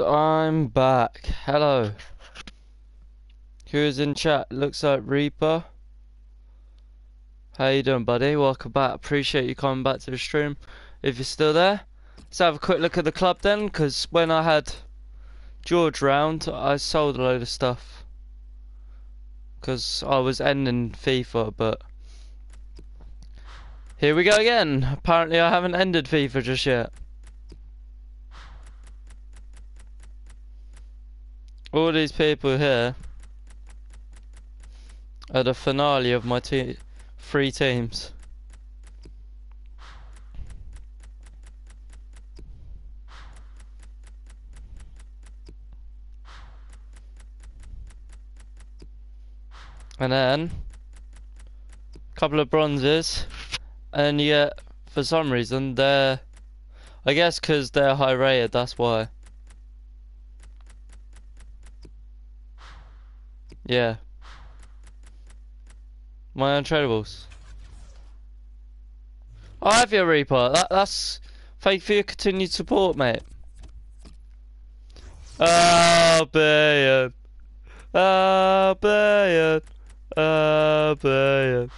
I'm back. Hello. Who's in chat? Looks like Reaper. How you doing, buddy? Welcome back. Appreciate you coming back to the stream. If you're still there, let's have a quick look at the club then, because when I had George round, I sold a load of stuff. Because I was ending FIFA, but... Here we go again. Apparently I haven't ended FIFA just yet. All these people here are the finale of my te three teams. And then a couple of bronzes, and yet for some reason they're, I guess because they're high rated, that's why. Yeah. My untradables. I have your Reaper. That, that's thank for your continued support, mate. Albion. Albion. Albion.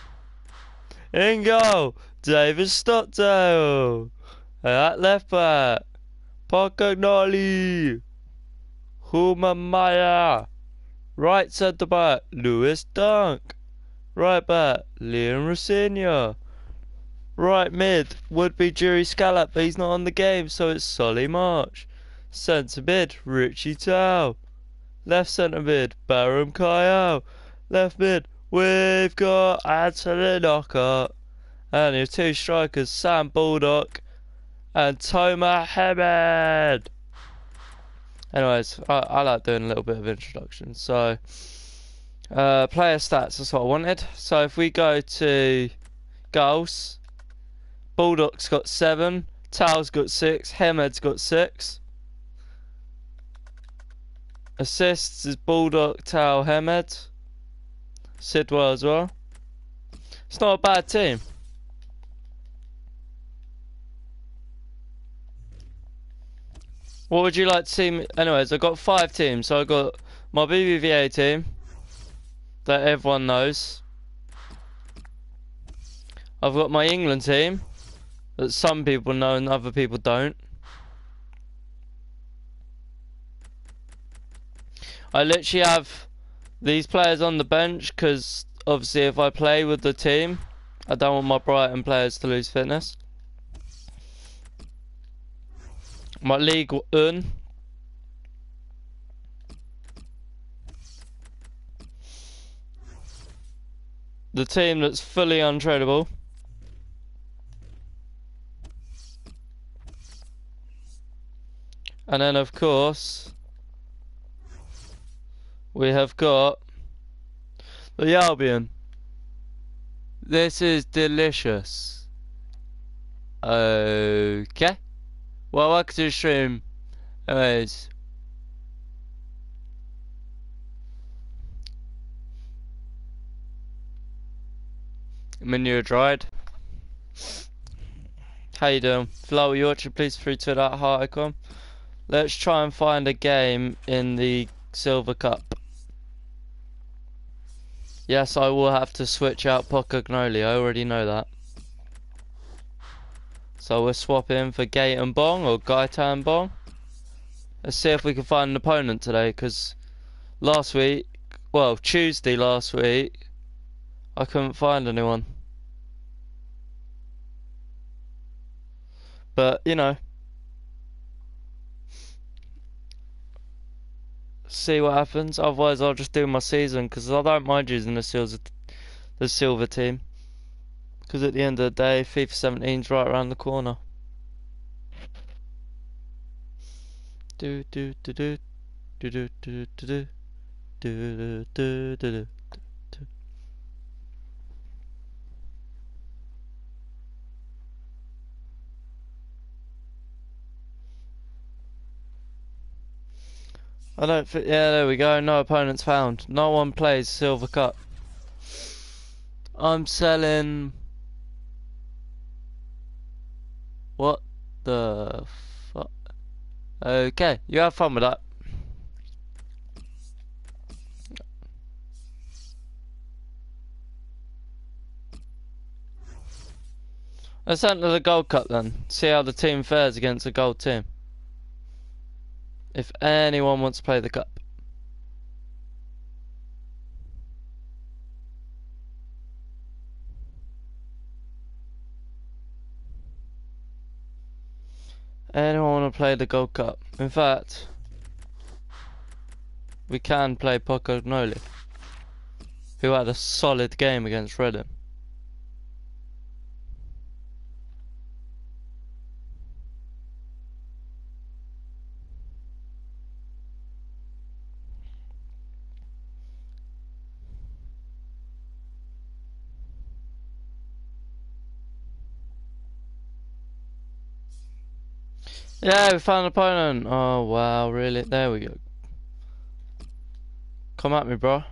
In goal, David Stockdale. At left back, Pocognoli. Hünemeier. Right centre back, Lewis Dunk. Right back, Liam Rosenior. Right mid would be Jiri Skalak, but he's not on the game, so it's Solly March. Centre mid, Richie Towell. Left centre mid, Beram Kayal. Left mid, we've got Anthony Knockaert. And your two strikers, Sam Baldock and Toma Hemed. Anyways, I, I, like doing a little bit of introduction. So, uh, player stats, that's what I wanted. So if we go to goals, Baldock's got seven, Tal's got six, Hemed's got six. Assists is Baldock, Tal, Hemed. Sidwell as well. It's not a bad team. What would you like to see? Me anyways, I've got five teams. So I've got my BBVA team that everyone knows. I've got my England team that some people know and other people don't. I literally have these players on the bench because obviously if I play with the team, I don't want my Brighton players to lose fitness. My League One. The team that's fully untradeable. And then of course we have got the Albion. This is delicious. Okay. The stream. Anyways. Manure dried. How you doing? Flow watching, please free to that heart icon. Let's try and find a game in the Silver Cup. Yes, I will have to switch out Pocognoli, I already know that. So we'll swap for Gaetan Bong or Gaitan Bong. Let's see if we can find an opponent today because last week, well, Tuesday last week, I couldn't find anyone. But, you know, see what happens. Otherwise, I'll just do my season because I don't mind using the the silver team. Because at the end of the day, FIFA 17 is right around the corner. Do do do do do do do do do do do do do. I don't fit. Yeah, there we go. No opponents found. No one plays Silver Cup. I'm selling What the fuck? Okay, you have fun with that. Let's enter the Gold Cup then. See how the team fares against a gold team. If anyone wants to play the cup. Anyone want to play the Gold Cup? In fact, we can play Pocognoli, who had a solid game against Reading. Yeah, we found an opponent. Oh wow, really? There we go. Come at me, bro.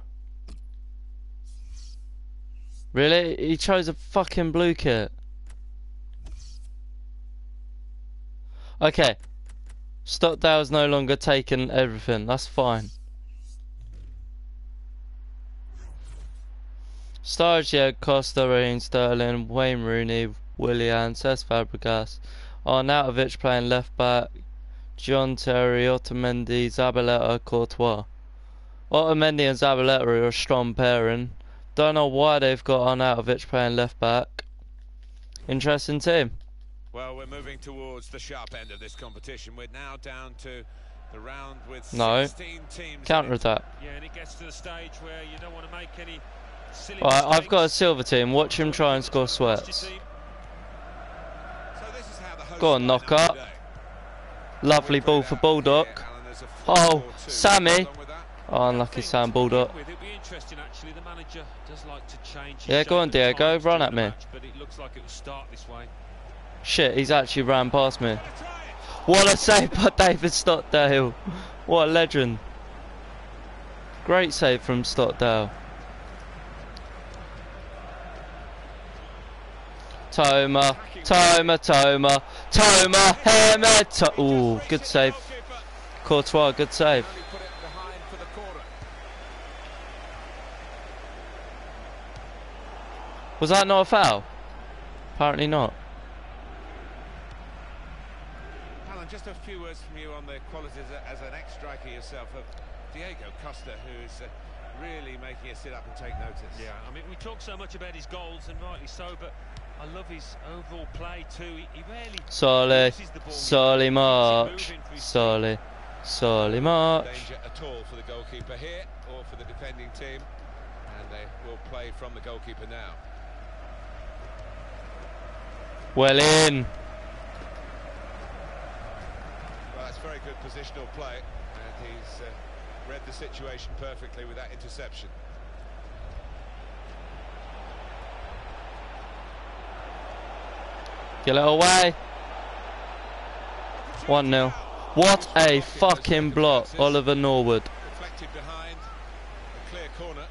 Really? He chose a fucking blue kit. Okay. Stockdale's no longer taking everything. That's fine. Yeah, Costa, Rain, Sterling, Wayne Rooney, Willian, Cesc Fabregas, Oh, Arnautovic playing left back, John Terry, Otamendi, Zabaleta, Courtois. Otamendi and Zabaleta are a strong pairing. Don't know why they've got Arnautovic playing left back. Interesting team. Well, we're moving towards the sharp end of this competition. We're now down to the round with no. 16 teams. Counter attack. Yeah, and it gets to the stage where you don't want to make any silly Right, I've got a silver team. Watch him try and score sweats. So this is how the hosts Go on, knock up. Lovely ball for a Oh, Sammy. Oh, unlucky Sam his Yeah, go on, Diego, run at me. Shit, he's actually ran past me. What a save by David Stockdale. What a legend. Great save from Stockdale. Toma, Toma, Toma, Toma, Hammer, to Ooh, good save. Courtois, good save. only put it behind for the corner. Was that not a foul? Apparently not. Alan, just a few words from you on the qualities as an ex-striker yourself of Diego Costa, who is uh, really making us sit up and take notice. Yeah, I mean we talk so much about his goals and rightly so, but I love his overall play too. He, he rarely Solly, loses. Solly March, keeps it moving for his Solly, Solly March. danger at all for the goalkeeper here or for the defending team. And they will play from the goalkeeper now. Well in. Well, that's very good positional play, and he's uh, read the situation perfectly with that interception. Get it away. 1 0. What a fucking block, Oliver Norwood. Reflected behind clear corner.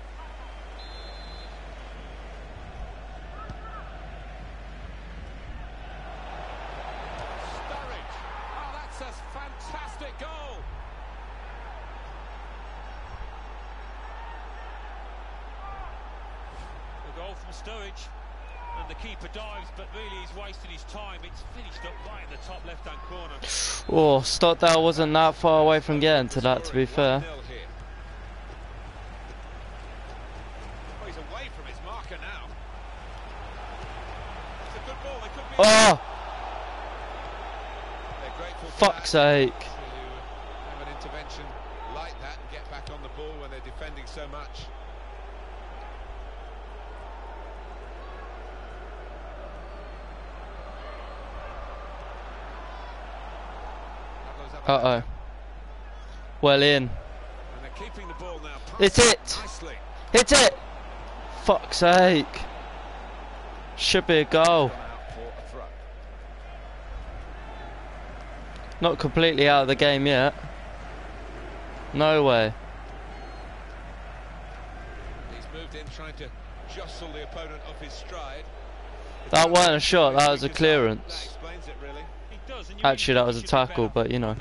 Oh, that's a fantastic goal. A goal from Sturridge. The keeper dives, but really he's wasting his time. It's finished up right in the top left-hand corner. Oh, Stockdale wasn't that far away from getting to that, to be fair. Oh, he's away from his marker now. It's a good ball. They could be. Oh, They're grateful for fuck's that, sake. To have an intervention like that and get back on the ball when they're defending so much. Uh oh. Well in. And they're keeping the ball now. It's it. Nicely. Hit it! Fuck's sake. Should be a goal. Gone out for a throw. Not completely out of the game yet. No way. He's moved in trying to jostle the opponent off his stride. That wasn't a shot, that was a clearance. explains it, really. He does, and you Actually, that was a should be better tackle, but, you know.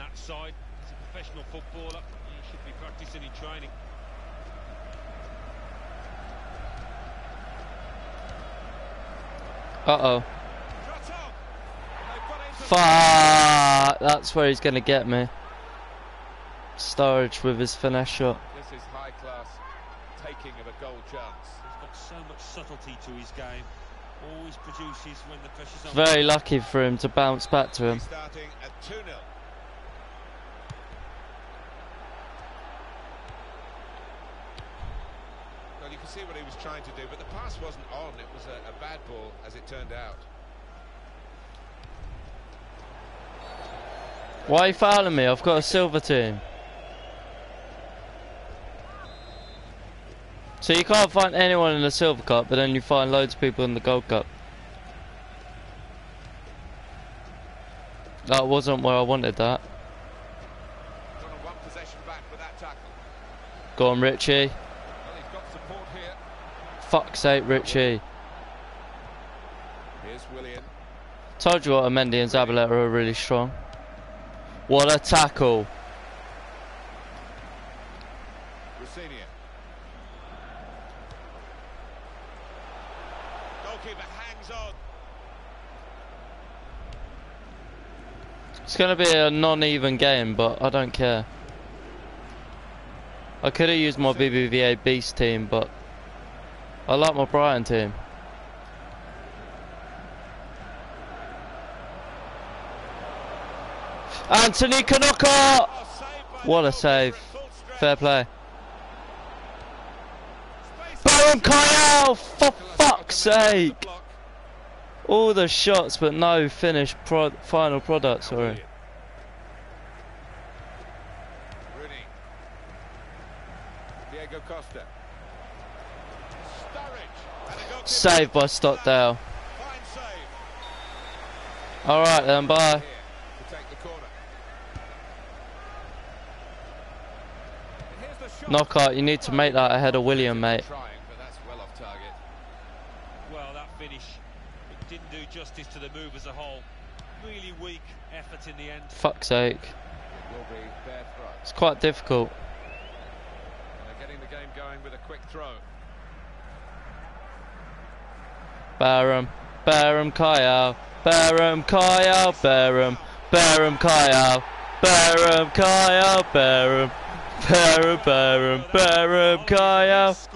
Professional footballer. He should be practicing in training. Uh-oh. Shot on. They've got into Fuck! That's where he's gonna get me. Sturridge with his finesse shot. This is high class taking of a goal chance. He's got so much subtlety to his game. Always produces when the pressure's on. Very lucky for him to bounce back to him. Starting at 2 0. Well, you can see what he was trying to do, but the pass wasn't on. It was a, a bad ball, as it turned out. Why are you fouling me? I've got a silver team. So you can't find anyone in the silver cup, but then you find loads of people in the gold cup. That wasn't where I wanted that. Got a one possession back with that tackle. Go on, Richie. Well, he's got support here. Fuck's sake, Richie. Here's Willian. Told you what, Mendy and Zabaleta are really strong. What a tackle. Rosenior. Goalkeeper hangs on. It's going to be a non-even game, but I don't care. I could have used my BBVA Beast team, but I like my Brighton team. Anthony Knockaert! What a save. Fair play. Beram Kayal! For fuck's sake! All the shots, but no finished pro final product, sorry. Willian. Rooney. Diego Costa. Sturridge. And the goalkeeper Saved by Stockdale. Alright then, bye. Here to take the corner. And here's the shot. Knockaert, you need to make that ahead of William, mate. Trying, but that's well off target. Well, that finish it didn't do justice to the move as a whole. Really weak effort in the end. Fuck's sake. It will be their throw. It's quite difficult. And they're getting the game going with a quick throw. Beram. Beram Kayal. Beram Kayal. Beram. Beram Kayal. Beram Kayal. Beram. Beram. Beram. Beram Kayal.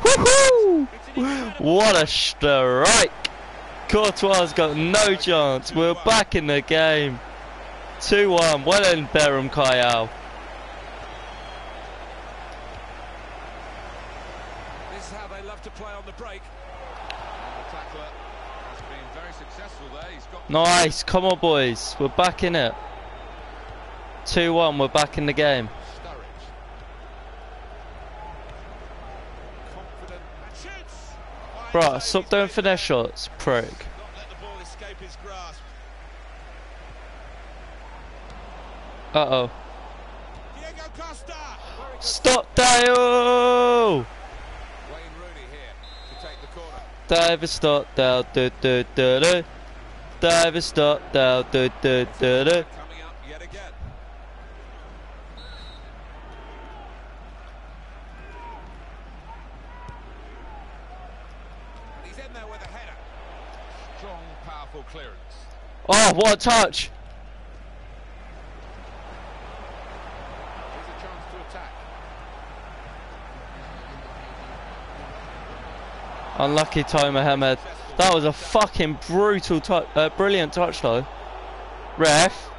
Woohoo! What a strike! Courtois got no chance. We're back in the game. 2 1. Well done, Beram Kayal. This is how they love to play on the break. Nice. Come on, boys. We're back in it. 2 1. We're back in the game. Sturridge. Confident and shoots. Fine Bruh, save. stop doing finesse shots. Prick. Not let the ball escape his grasp. Uh oh. Diego Costa. Very good. Stop Dale! Wayne Rooney here to take the corner. David Stockdale. Do, do, do, do. David Stockdale. Do, do, do, do. Coming up yet again. And he's in there with a header. Strong, powerful clearance. Oh, what a touch! Here's a chance to attack. Unlucky Ty Mohammed. That was a fucking brutal touch, uh, brilliant touch though. Ref,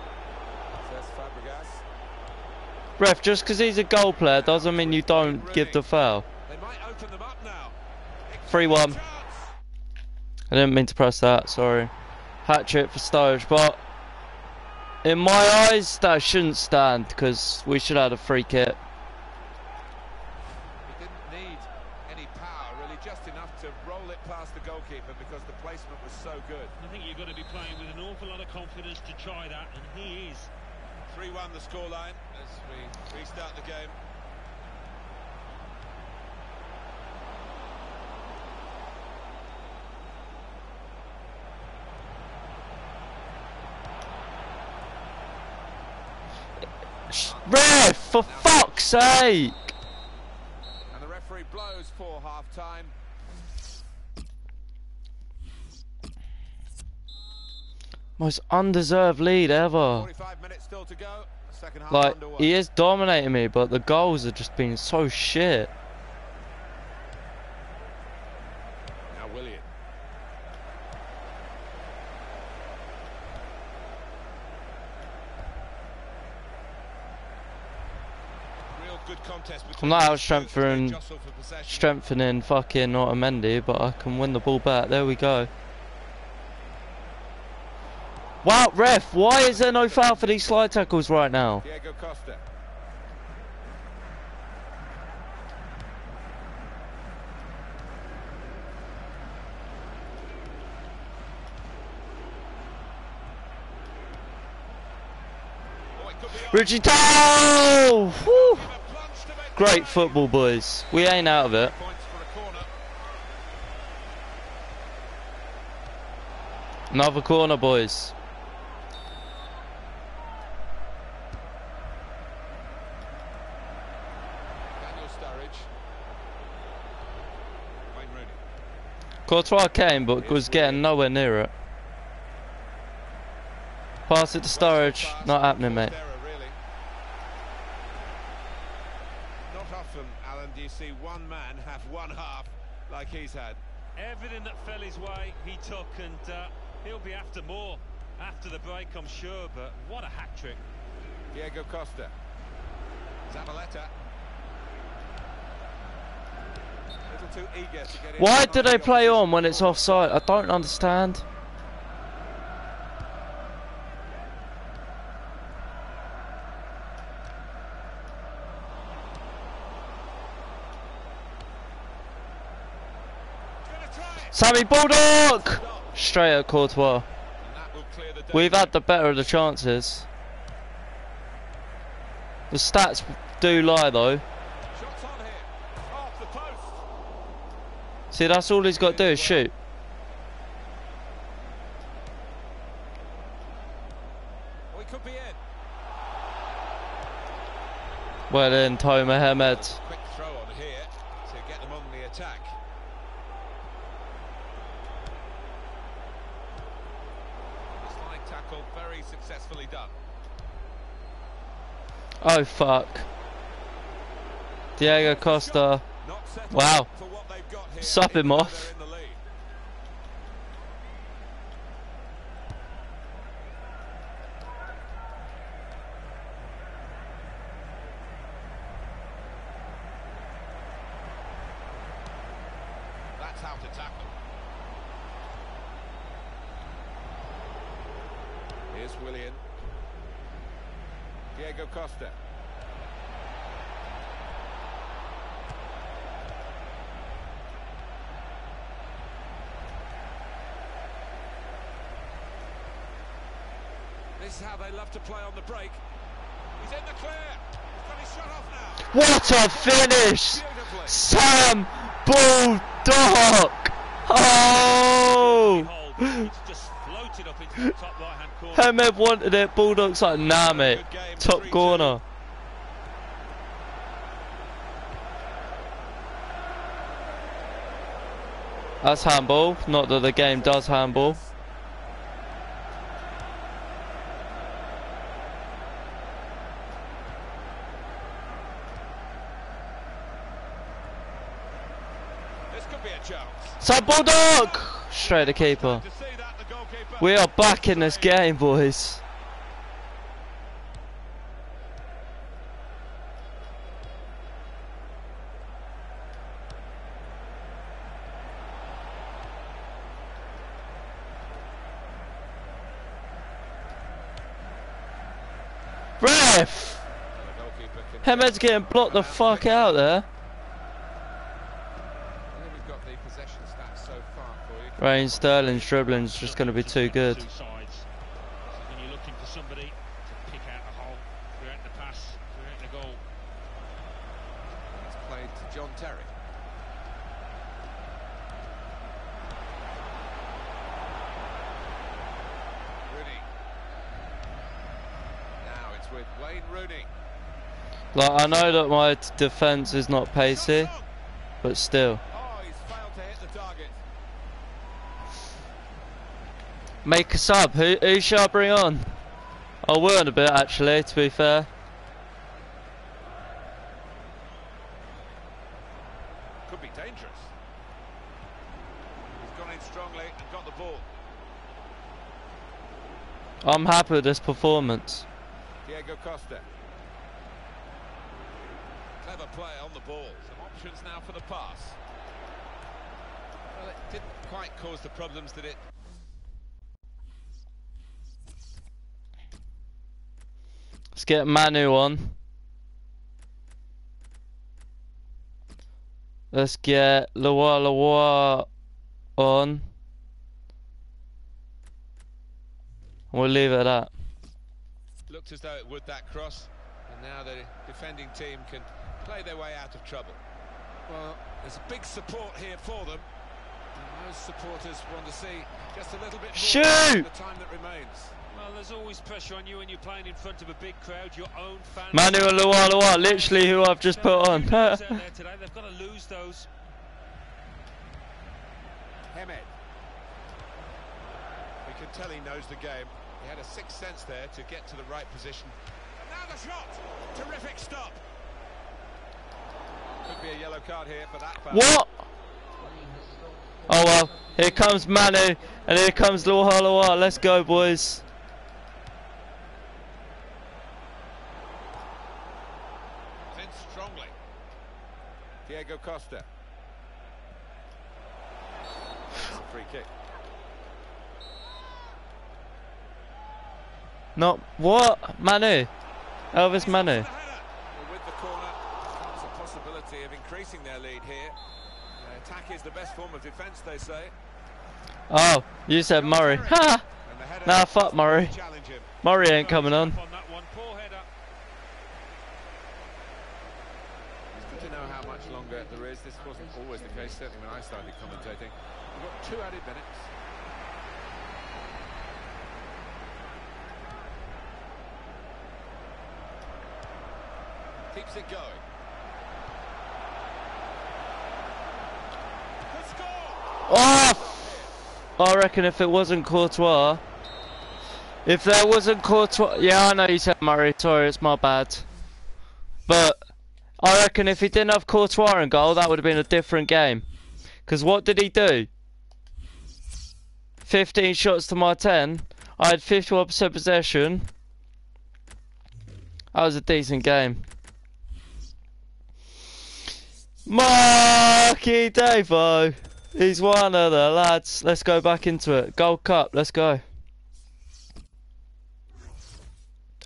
ref, just because he's a goal player doesn't mean you don't give the foul. They might open them up now. 3-1. I didn't mean to press that, sorry. Hat trick for Sturridge, but in my eyes, that shouldn't stand because we should have had a free kick. He didn't need any power, really, just enough to roll it past the goalkeeper because the placement was so good. I think you've got to be playing with an awful lot of confidence to try that, and he is. 3-1 the scoreline as we restart the game. Ref, for fuck's sake! And the referee blows for half time. Most undeserved lead ever. still to go. Like, underway. he is dominating me, but the goals have just been so shit. Now William. Real good contest I'm not out strengthening, jostle for possession. strengthening fucking Otamendi, but I can win the ball back. There we go. Wow, ref, why is there no foul for these slide tackles right now? Diego Costa. Oh, it could be on. Richie Towell! Great football, boys. We ain't out of it. Another corner, boys. Courtois came, but was getting nowhere near it. Pass it to Sturridge. Not happening, mate. forced error, really. Not often, Alan, do you see one man have one half like he's had. Everything that fell his way, he took, and uh, he'll be after more after the break, I'm sure. But what a hat trick! Diego Costa. Zabaleta. Too eager to get Why do they play on when it's offside? I don't understand. Gonna try it. Sammy Baldock! Straight at Courtois. We've had the better of the chances. The stats do lie though. See, that's all he's got to do is shoot. In. Well then, Toma Hemed. Quick throw on here to get them on the attack. The tackle very successfully done. Oh fuck. Diego Costa. Wow. for what they've got here, Sup him off. they're in the lead. That's how to tackle. Here's Willian. Diego Costa. This is how they love to play on the break. He's in the clear. He's got his shot off now. What a finish! Beautifully. Sam Baldock! Oh! Behold, it's just floated up into the top right-hand corner. Hemed wanted it, Baldock's like, nah mate. Top corner. That's handball. Not that the game does handball. This could be a chance. Sam Baldock! Straight to keeper. To see that, the goalkeeper. We are back in this game, boys. Ref! The Hemed's getting blocked the fuck out there. And then we've got the possession stats so far for you. Rain Sterling's dribbling's just going to be too good. Two sides. So when you're looking for somebody to pick out a hole, create the pass, create the goal. It's played to John Terry. Now it's with Wayne Rooney. Like, I know that my defence is not pacey, but still. Oh, he's failed to hit the target. Make a sub. Who, who should I bring on? I will in a bit, actually, to be fair. Could be dangerous. He's gone in strongly and got the ball. I'm happy with this performance. Diego Costa. Clever play on the ball. Some options now for the pass. Well, it didn't quite cause the problems that it Let's get Manu on. Let's get LuaLua on. We'll leave it at that. looked as though it would that cross. And now the defending team can play their way out of trouble. Well, there's a big support here for them. And most supporters want to see just a little bit more Shoot! in the time that remains. Well, there's always pressure on you when you're playing in front of a big crowd, your own fans. Manu and LuaLua, literally who I've just put on. Few goals out there today, They've got to lose those. Hemed. We can tell he knows the game. He had a sixth sense there to get to the right position. And now the shot! Terrific stop! Could be a yellow card here for that foul. what? Oh well, here comes Manu and here comes LuaLua. Let's go, boys. In strongly. Diego Costa. Free kick. Not what? Manu. Elvis Manu. With the corner comes a possibility of increasing their lead here. Uh, attack is the best form of defence, they say. Oh, you said Murray. Ha! Nah, fuck Murray. Murray ain't coming on. On that one, poor header. It's good to know how much longer there is. This wasn't always the case, certainly when I started commentating. We've got two added minutes. Keeps it going. Oh! I reckon if it wasn't Courtois, if there wasn't Courtois, yeah, I know you said Murray. Sorry, it's my bad. But I reckon if he didn't have Courtois in goal, that would have been a different game. Because what did he do? 15 shots to my 10. I had 51% possession. That was a decent game. Marky Davo. He's one of the lads. Let's go back into it. Gold Cup, let's go.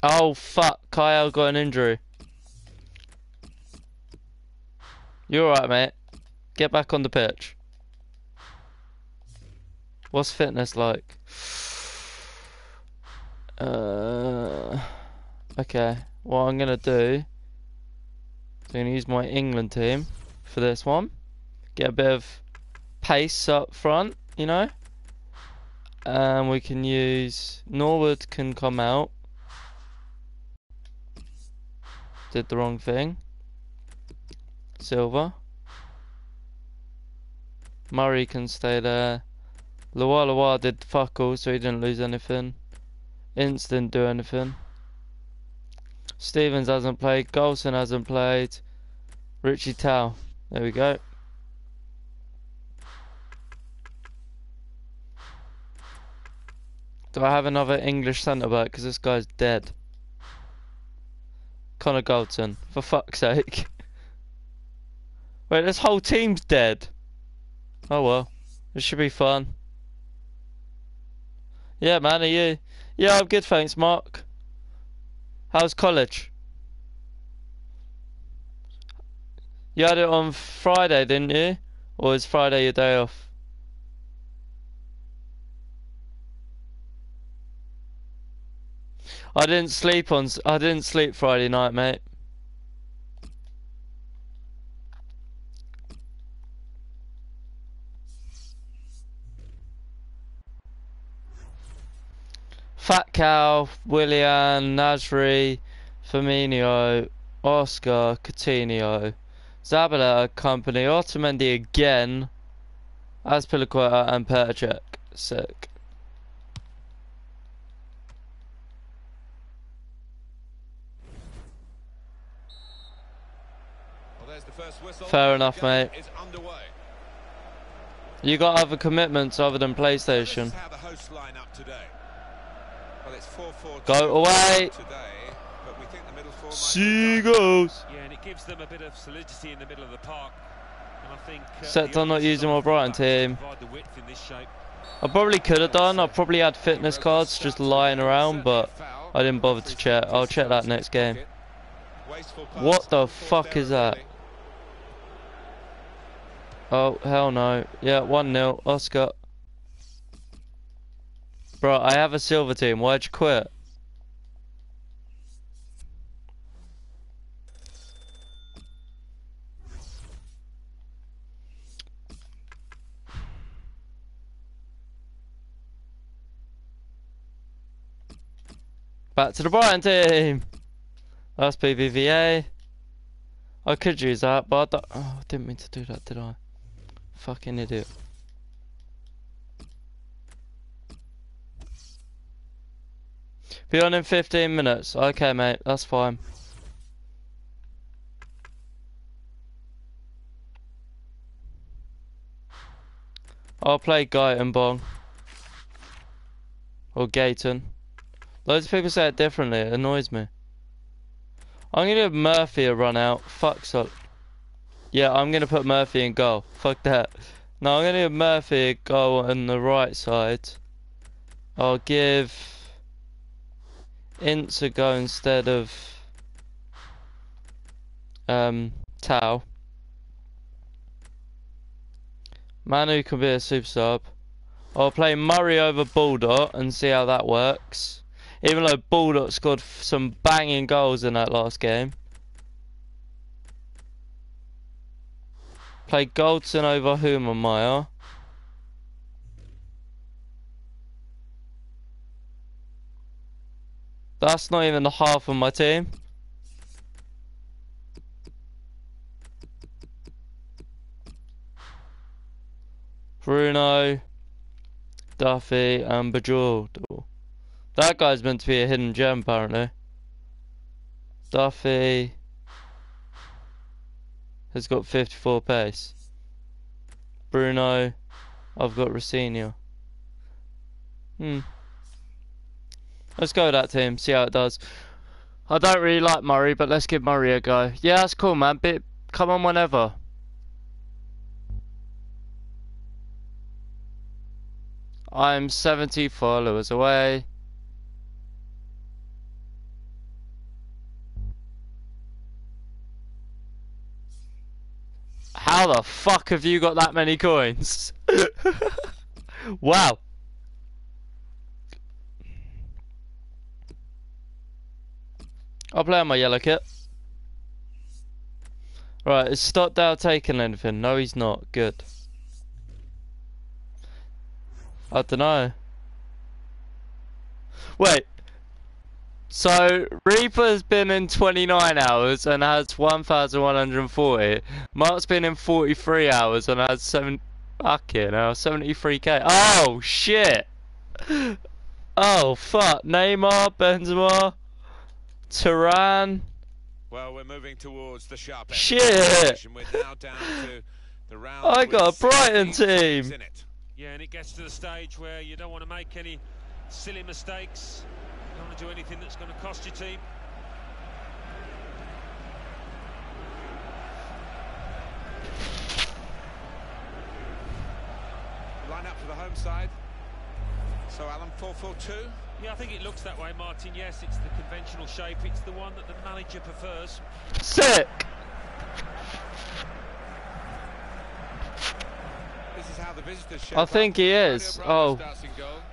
Oh fuck, Kyle got an injury. You alright, mate? Get back on the pitch. What's fitness like? Uh, okay, what I'm gonna do, I'm gonna use my England team for this one. Get a bit of pace up front, you know. And we can use Norwood can come out. Did the wrong thing. Silver. Murray can stay there. LuaLua did fuck all, so he didn't lose anything. Ince didn't do anything. Stephens hasn't played. Goldson hasn't played. Richie Towell. There we go. Do I have another English centre back? Because this guy's dead. Connor Goldson. For fuck's sake. Wait, this whole team's dead. Oh well. It should be fun. Yeah, man, are you? Yeah, I'm good, thanks, Mark. How's college? You had it on Friday, didn't you? Or is Friday your day off? I didn't sleep on. I didn't sleep Friday night, mate. Fat Cow, Willian, Nasri, Firmino, Oscar, Coutinho, Zabaleta, Kompany, Otamendi again, Azpilicueta and Petr Cech. Fair enough, mate. You got other commitments other than PlayStation. Go away. Seagulls. Yeah, and it gives them a bit of solidity in the middle of the park. And I think uh, Except I'm not using my Brighton team. I probably could have done. I probably had fitness cards just lying around, but I didn't bother to check. I'll check that next game. What the fuck is that? Oh, hell no. Yeah, 1-0. Oscar. Bro, I have a silver team. Why'd you quit? Back to the Brighton team. That's BBVA. I could use that, but I, oh, I didn't mean to do that, did I? Fucking idiot. Be on in 15 minutes. Okay, mate, that's fine. I'll play Guyton Bong. Or Gayton. Loads of people say it differently, it annoys me. I'm gonna give Murphy a run out. Fuck so. Yeah, I'm gonna put Murphy in goal. Fuck that. No, I'm gonna give Murphy a goal on the right side. I'll give A go instead of um Tau. Manu can be a super sub. I'll play Murray over Baldock and see how that works. Even though Baldock scored some banging goals in that last game. Play Goldson over Hünemeier. That's not even the half of my team. Bruno, Duffy, and Bajordo. That guy's meant to be a hidden gem, apparently. Duffy has got 54 pace. Bruno, I've got Rosenior. Hmm. Let's go with that team, see how it does. I don't really like Murray, but let's give Murray a go. Yeah, that's cool, man. Bit, come on whenever. I'm 70 followers away. How the fuck have you got that many coins? wow. I'll play on my yellow kit. Right, is Stockdale taking anything? No, he's not. Good. I don't know. Wait, so Reaper's been in 29 hours and has 1,140. Mark's been in 43 hours and has 7. Fucking hell, 73k. Oh shit! Oh fuck! Neymar, Benzema, Turan. Well, we're moving towards the sharp end. Shit! We're now down to the round I got a with Brighton team. it. Yeah, and it gets to the stage where you don't want to make any silly mistakes. You don't want to do anything that's going to cost your team. Line up for the home side. So Alan 4-4-2. Yeah, I think it looks that way, Martin. Yes, it's the conventional shape. It's the one that the manager prefers. Sick! This is how the visitors shape I up. think he is. Oh. starts in.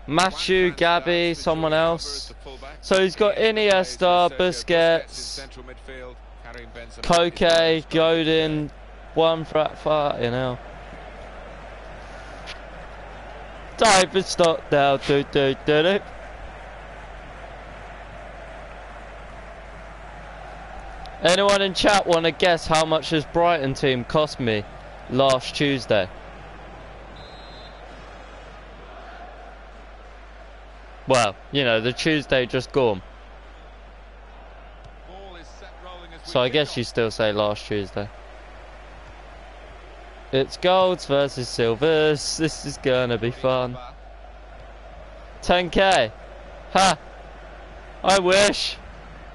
Matthew, Gabi, someone else. as the fullback. So he's got Iniesta Iniesta, plays with Sergio Busquets, in central midfield, Karim Benzema Koke, Godin, one frat fart, you know. David Stockdale, do do do do. Anyone in chat want to guess how much this Brighton team cost me last Tuesday? Well, you know, the Tuesday just gone. Ball is set rolling as we So I guess you still say last Tuesday. It's golds versus silvers. This is gonna be fun. 10k. Ha! I wish.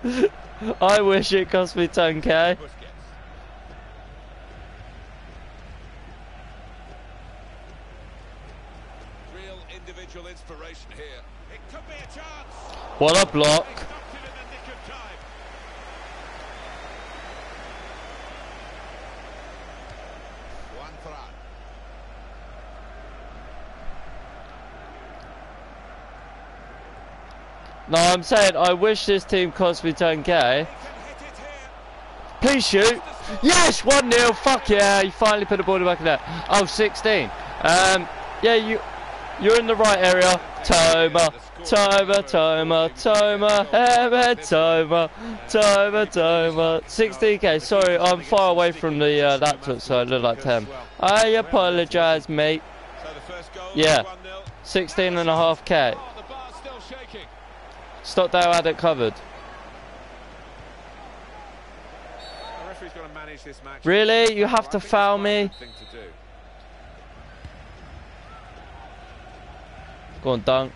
I wish it cost me 10k. Real individual inspiration here. It could be a chance. What a block. They stopped it in the nick of time. Juan Fran. No, I'm saying I wish this team cost me 10k. He can hit it here. Please shoot. Yes, 1 0. Fuck yeah. You finally put the ball back of net. Oh, 16. Um, yeah, you, you're in the right area. Tomer, Tomer, Tomer, Tomer, Hemed, Tomer, Tomer, Tomer. 16k. Sorry, I'm far away from the uh, laptop, so I look like 10. I apologise, mate. Yeah. 16 and a half k. Oh, the bar's still shaking. Stockdale had it covered. The referee's got to manage this match. Really? You have to I think it's foul me? right thing to do. Go on, dunk.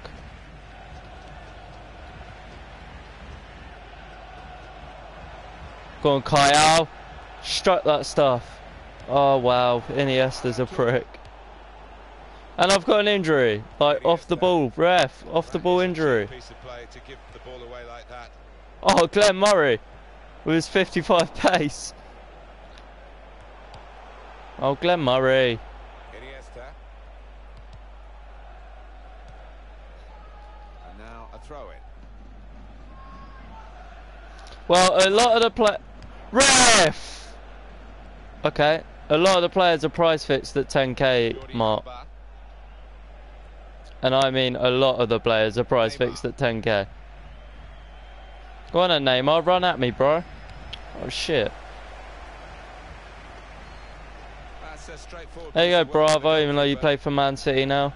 Go on, Kayal. Strike that stuff. Oh, wow. Iniesta's a prick. And I've got an injury. Like, off the ball. Ref. Off the ball injury. piece of play to give the ball away like that. Oh, Glenn Murray. With his 55 pace. Oh, Glenn Murray. Iniesta. And now a throw in. Well, a lot of the play. Ref! Okay. A lot of the players are price fixed at 10k mark. And I mean a lot of the players are price fixed at 10k. Go on then, Neymar. Run at me, bro. Oh, shit. There you go, Bravo, even though you play for Man City now.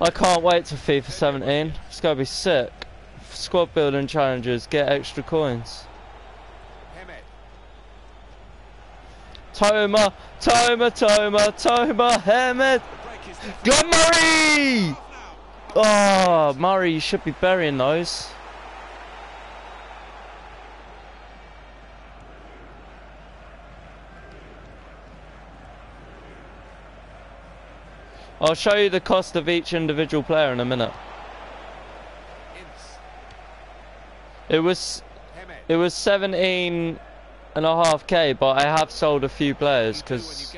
I can't wait to FIFA 17. It's going to be sick. Squad building challenges, get extra coins. Tomer, Tomer, Tomer, Tomer, Hemed, The Oh, Murray, you should be burying those. I'll show you the cost of each individual player in a minute. It was it was 17 and a half k, but I have sold a few players because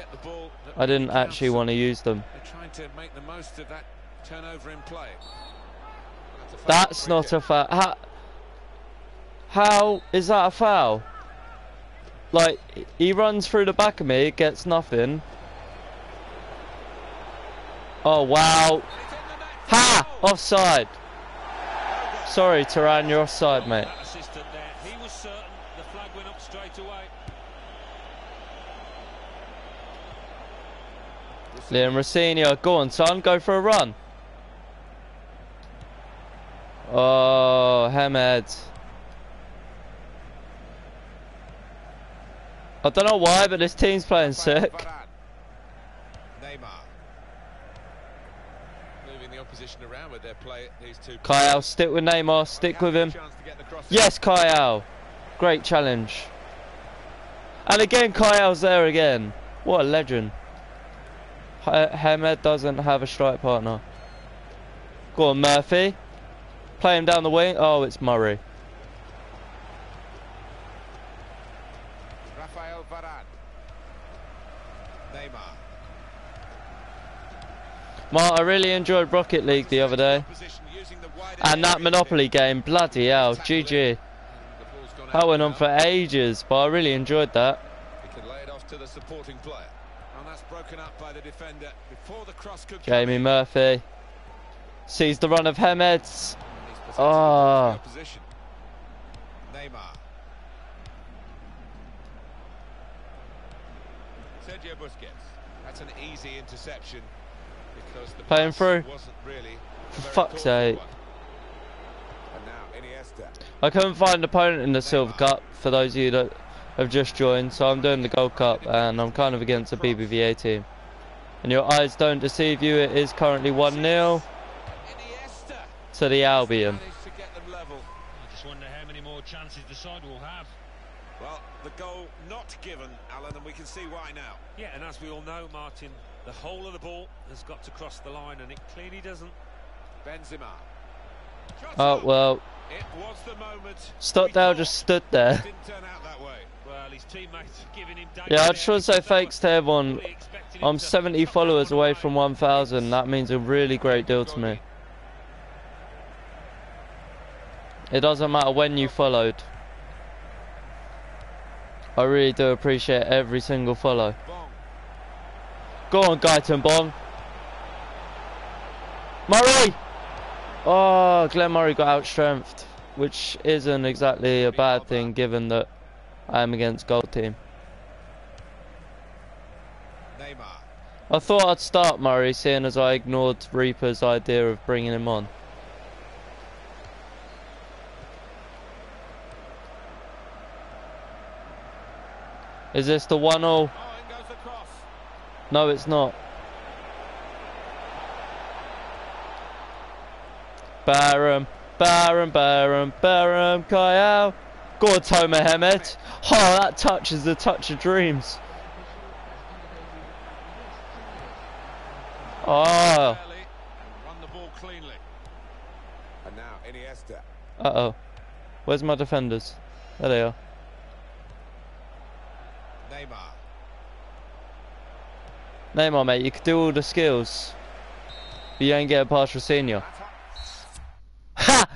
I didn't actually want to use them. They're trying to make the most of that turnover in play. That's, not a foul. How, how is that a foul? Like, he runs through the back of me, gets nothing. Oh, wow. It's in the net. Ha! Offside. Sorry, Turan, you're offside, mate. That assistant there, he was certain the flag went up straight away. Liam Rosenior, go on, son, go for a run. Oh, Hemed. I don't know why, but this team's playing sick. Neymar. Moving the opposition around with their play. These two. Kayal, stick with Neymar, stick with him. Chance to get the cross in. Yes, Kayal. Great challenge. And again, Kayal's there again. What a legend. Ha- Hemed doesn't have a strike partner. Go on, Murphy. Play him down the wing. Oh, it's Murray. Rafael Varane. Neymar. Mark, I really enjoyed Rocket League the other day. Opposition using the wider And that Monopoly game, bloody hell, GG. And the ball's gone That went on for ages, but I really enjoyed that. He can lay it off to the supporting player. And that's broken up by the defender before the cross could Jamie. Murphy sees the run of Hemed's. Ah. opposition. Neymar. Sergio Busquets. That's an easy interception because the Playing through. wasn't really For fuck's sake. And now Iniesta. I couldn't find an opponent in the Silver Cup for those of you that have just joined, so I'm doing the Gold Cup and I'm kind of against the BBVA team. And your eyes don't deceive you, it is currently 1 0 Iniesta to the Albion. to get them level. I just wonder how many more chances the side will have. Well, the goal not given, Alan, and we can see why now. Yeah, and as we all know, Martin, the whole of the ball has got to cross the line, and it clearly doesn't. Benzema. Shot Oh, well, It was the moment. Stockdale just stood there. Didn't turn out that way. Well, his teammates are giving him Yeah, I just want to say thanks to everyone. I'm 70 followers away from 1,000. That means a really great deal to me. It doesn't matter when you followed. I really do appreciate every single follow. Go on, Guyton Bong. Murray! Oh, Glenn Murray got outstrengthed, which isn't exactly a bad thing given that I am against Gold Team. Neymar. I thought I'd start Murray, seeing as I ignored Reaper's idea of bringing him on. Is this the 1 0? Oh, in goes the cross. No, it's not. Beram, Beram, Beram, Beram, Kayal. Go on, Tomer Hemed. Oh, that touch is the touch of dreams. Oh, Early and run the ball cleanly. And now Iniesta. uh oh. Where's my defenders? There they are. Neymar. Neymar, mate, you could do all the skills. But you ain't getting past Rosenior. Ha!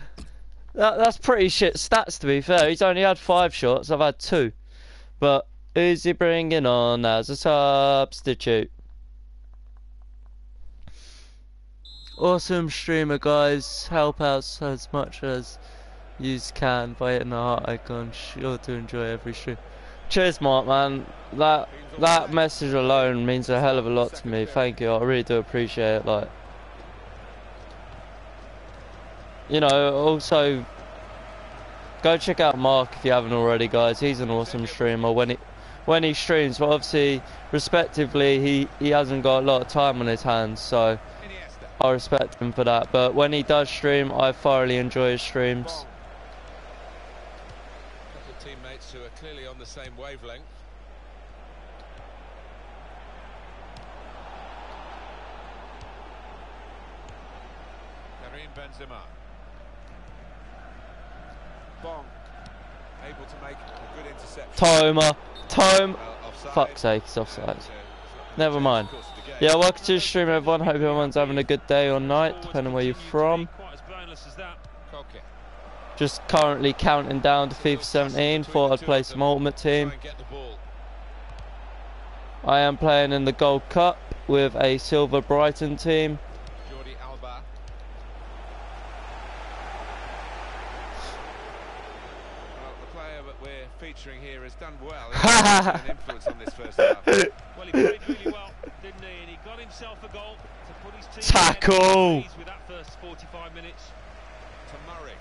That, that's pretty shit stats to be fair. He's only had five shots, I've had two. But who's he bringing on as a substitute? Awesome streamer, guys. Help out as much as you can by hitting the heart icon. Sure to enjoy every stream. Cheers, Mark, man. That that message alone means a hell of a lot to me. Thank you. I really do appreciate it. Like, you know, also go check out Mark if you haven't already, guys. He's an awesome streamer. When he when he streams, but obviously, respectively, he he hasn't got a lot of time on his hands, so. I respect him for that. But when he does stream, I thoroughly enjoy his streams. Bong. Couple of teammates who are clearly on the same wavelength. Karim Benzema. Bong. Able to make a good interception. Tomer, Tome. Well. Fuck's sake, it's offside. Uh, not Never mind. change the course of the game. Yeah, welcome to the stream, everyone. Hope everyone's having a good day or night, depending where you're from. Quite as brainless as that. Koke. Just currently counting down to FIFA 17. Thought I'd play some Ultimate Team. Try and get the ball. I am playing in the Gold Cup with a Silver Brighton team. Jordi Alba. Well, the player that we're featuring here has done well. He's influence on this first half. Well, he played really well, didn't he? And he got himself a goal to put his team Tackle! the with that first 45 minutes. to Murray.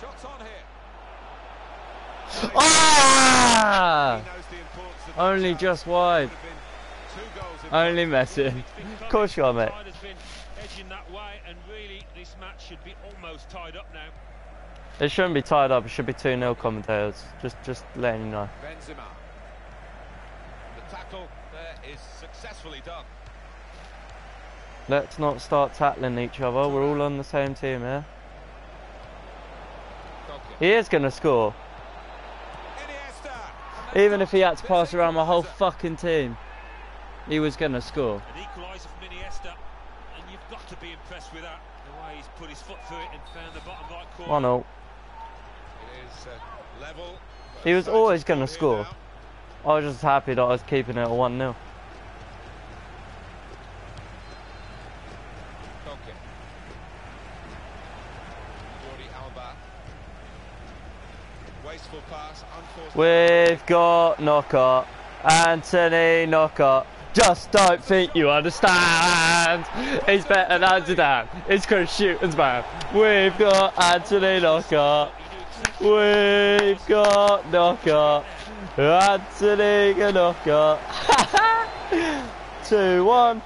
Shots on here. Ah! He knows the importance of Only just wide. Would have been two goals Only messing. Of course you are, mate. Side edging that way, and really, this match should be almost tied up now. It shouldn't be tied up. It should be 2 0 commentators. Just, just letting you know. Benzema. The tackle there is successfully done. Let's not start tackling each other. We're all on the same team here. He is going to score. Iniesta. Even if he had to pass around my whole fucking team, he was going to score. An equaliser from Iniesta, and you've got to be impressed with that. The way he's put his foot through it and found the bottom right corner. 1 0. It is uh, level. He was always gonna score score. now. I was just happy that I was keeping it at 1 0. Koke. Alba. Wasteful pass, unforced. We've got Knockaert. Anthony Knockaert. Just don't think you understand. He's better than Zidane. It's Chris Shooting's man. We've got Anthony Knockaert. We've got Knockaert. Anthony Knockaert. 2-1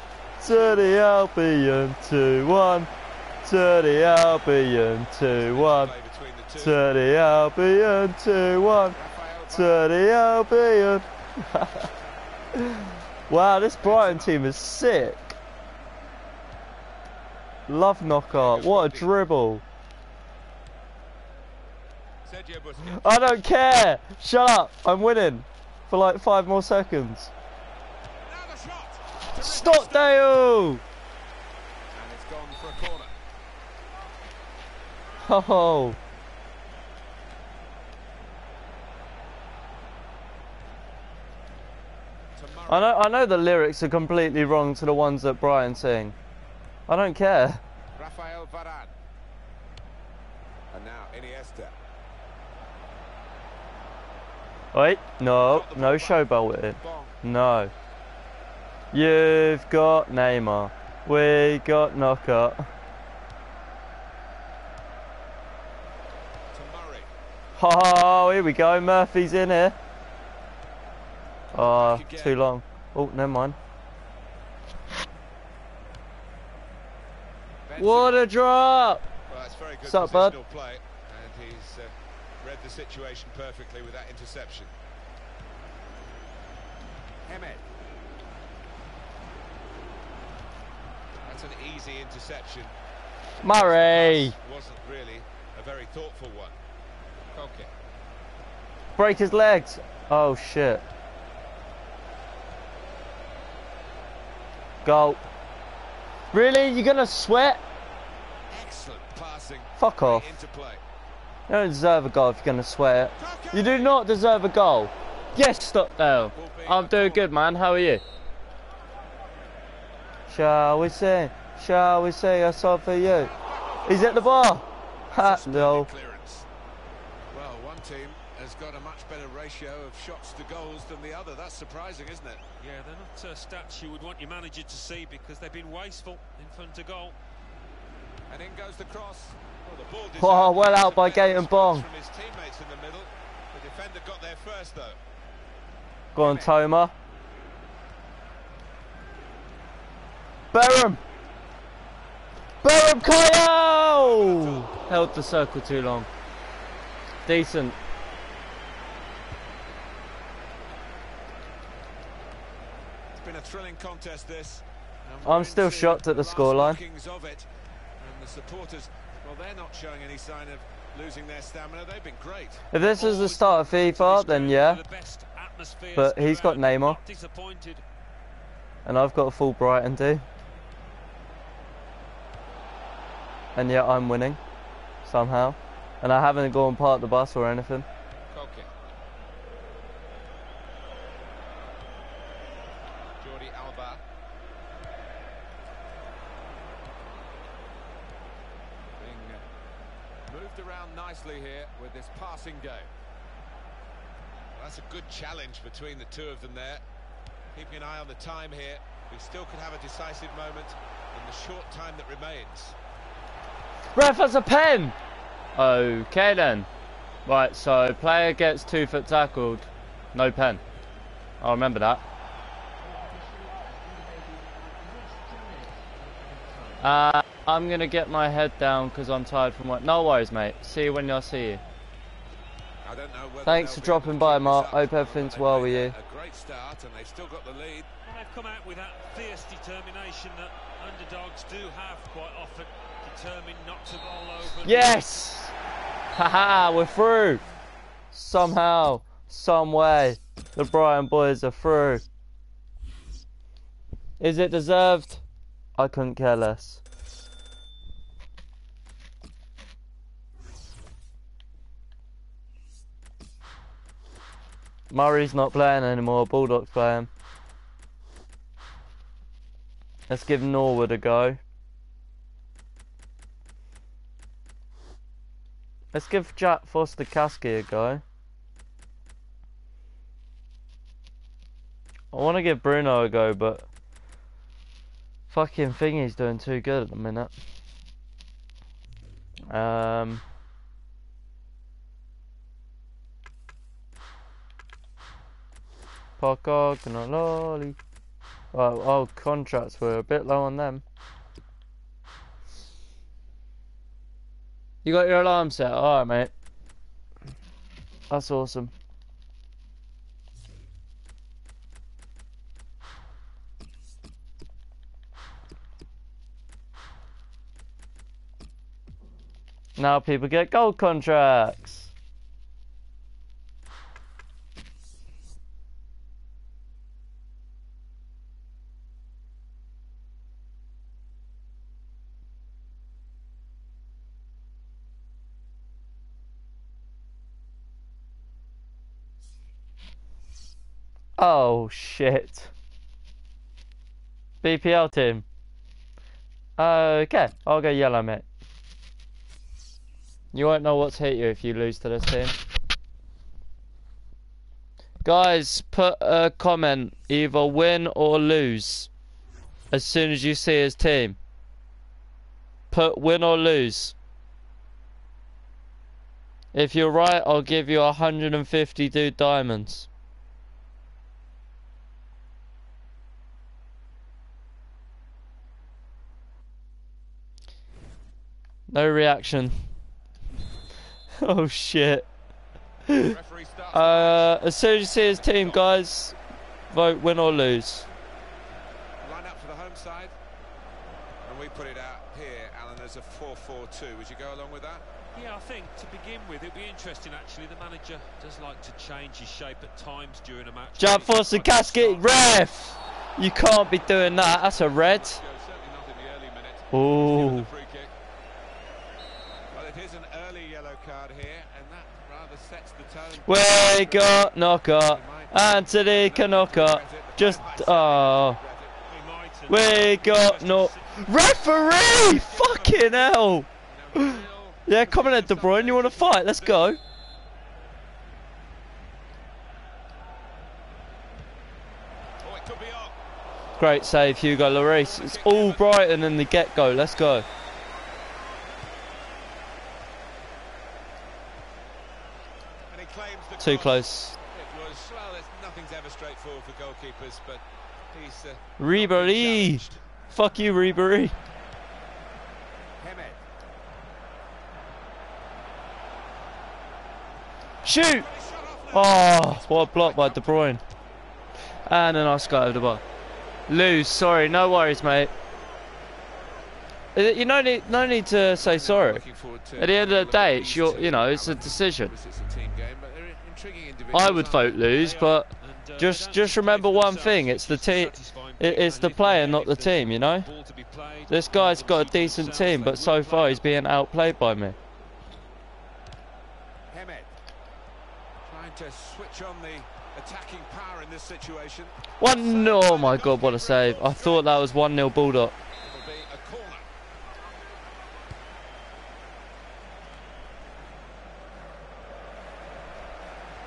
to the Albion. 2-1 to the Albion. 2-1 Play between the to the Albion. 2-1 to Rafael the Albion. wow, this Brighton team is sick. Love Knockaert. What a dribble. I don't care. Shut up. I'm winning for like five more seconds. Stockdale. And it's gone for a corner. Oh. To Murray. I know. I know the lyrics are completely wrong to the ones that Brian sing. I don't care. Rafael Varane. And now Iniesta. Wait. No. No showbell with it. No. You've got Neymar. We got Knockaert. Oh, here we go. Murphy's in here. Oh, too long. Oh, never mind. What a drop! Well, it's very good Sup, bud? play, and he's uh, read the situation perfectly with that interception. Hemed. That's an easy interception. Murray! Wasn't really a very thoughtful one. Koke. Break his legs! Oh shit. Goal. Really? You're gonna sweat? Excellent passing. Fuck off. You don't deserve a goal if you're gonna sweat. You do not deserve a goal. Yes, Stockdale. I'm doing good, man. How are you? Shall we sing? Shall we sing a song for you? He's at the bar. Ha, no. Clearance. Well, one team has got a much better ratio of shots to goals than the other. That's surprising, isn't it? Yeah, they're not uh, stats you would want your manager to see because they've been wasteful in front of goal. And in goes the cross. Well, the ball Oh, well out by better Gaëtan Bong. From his teammates in the middle. The defender got there first, though. Go on, Tomer. Beram! Beram Kayal! Held the circle too long. Decent. Been a thrilling contest, this. I'm still shocked at the scoreline. workings Of it. And the supporters, well, they're not showing any sign of losing their stamina. They've been great. If this is the start of FIFA, then yeah. one of the best atmospheres But he's got. Neymar. Disappointed. And I've got a full Brighton too. And yet I'm winning. Somehow. And I haven't gone part the bus or anything. Koke. Jordi Alba. Being uh, moved around nicely here with this passing game. That's a good challenge between the two of them there. Keeping an eye on the time here. We still could have a decisive moment in the short time that remains. Ref has a pen! Okay then. Right, so player gets two foot tackled. No pen. I'll remember that. Uh, I'm gonna get my head down because I'm tired from work. No worries, mate. See you when I see you. I don't know whether Thanks they'll for be able dropping by, Mark. Hope everything's well with you. A great start, and they've still got the lead. Well, they've come out with that fierce determination that underdogs do have quite often, determined not to roll over. Yes! Haha, we're through! Somehow, some way, the Brighton boys are through. Is it deserved? I couldn't care less. Murray's not playing anymore, Baldock's playing. Let's give Norwood a go. Let's give Jack Forster-Caskey a go. I want to give Bruno a go, but fucking thing, he's doing too good at the minute. Um. Pocognoli. Oh, oh, contracts were a bit low on them. You got your alarm set? Alright, mate. That's awesome. Now people get gold contracts. Oh shit. BPL team. Okay, I'll go yellow, mate. You won't know what's hit you if you lose to this team. Guys, put a comment, either win or lose, as soon as you see his team. Put win or lose. If you're right, I'll give you 150 dude diamonds. No reaction. oh shit. Uh, as soon as you see his team, guys, vote win or lose. line up for the home side. And we put it out here, Alan, as a 4-4-2. Would you go along with that? Yeah, I think to begin with, it'd be interesting actually. The manager does like to change his shape at times during a match. Jump Maybe Foster like to Casket, ref! You can't be doing that, that's a red. Go certainly not in the early minutes. Ooh. Given the free kick. Well, it is an early yellow card here, and that rather sets tone. We got Knockaert. Anthony Knockaert. Just, oh. We got no. Referee! Fucking hell! Yeah, come on, De Bruyne, you want to fight? Let's go. Great save, Hugo Lloris. It's all Brighton in the get go. Let's go. And he claims the Too cross. close. It was, well, there's, nothing's ever straightforward for goalkeepers, but he's uh, Ribery. Fuck you, Ribery. Shoot! Oh, what a block by De Bruyne. And a nice guy over the bar. Lose, sorry, no worries, mate. Uh, You no need, no need to say sorry. At the end of the day, it's your, you know, it's a decision. I would vote lose, but uh, just- just remember one thing, it's the is te- satisfying it- bit, it's the player, not the team, you know? ball to be played, This guy's got a decent team, but so far he's being outplayed by me. To switch on the attacking power in this situation. One, oh my god, what a save. I thought that was 1 0 Baldock. It'll be a corner.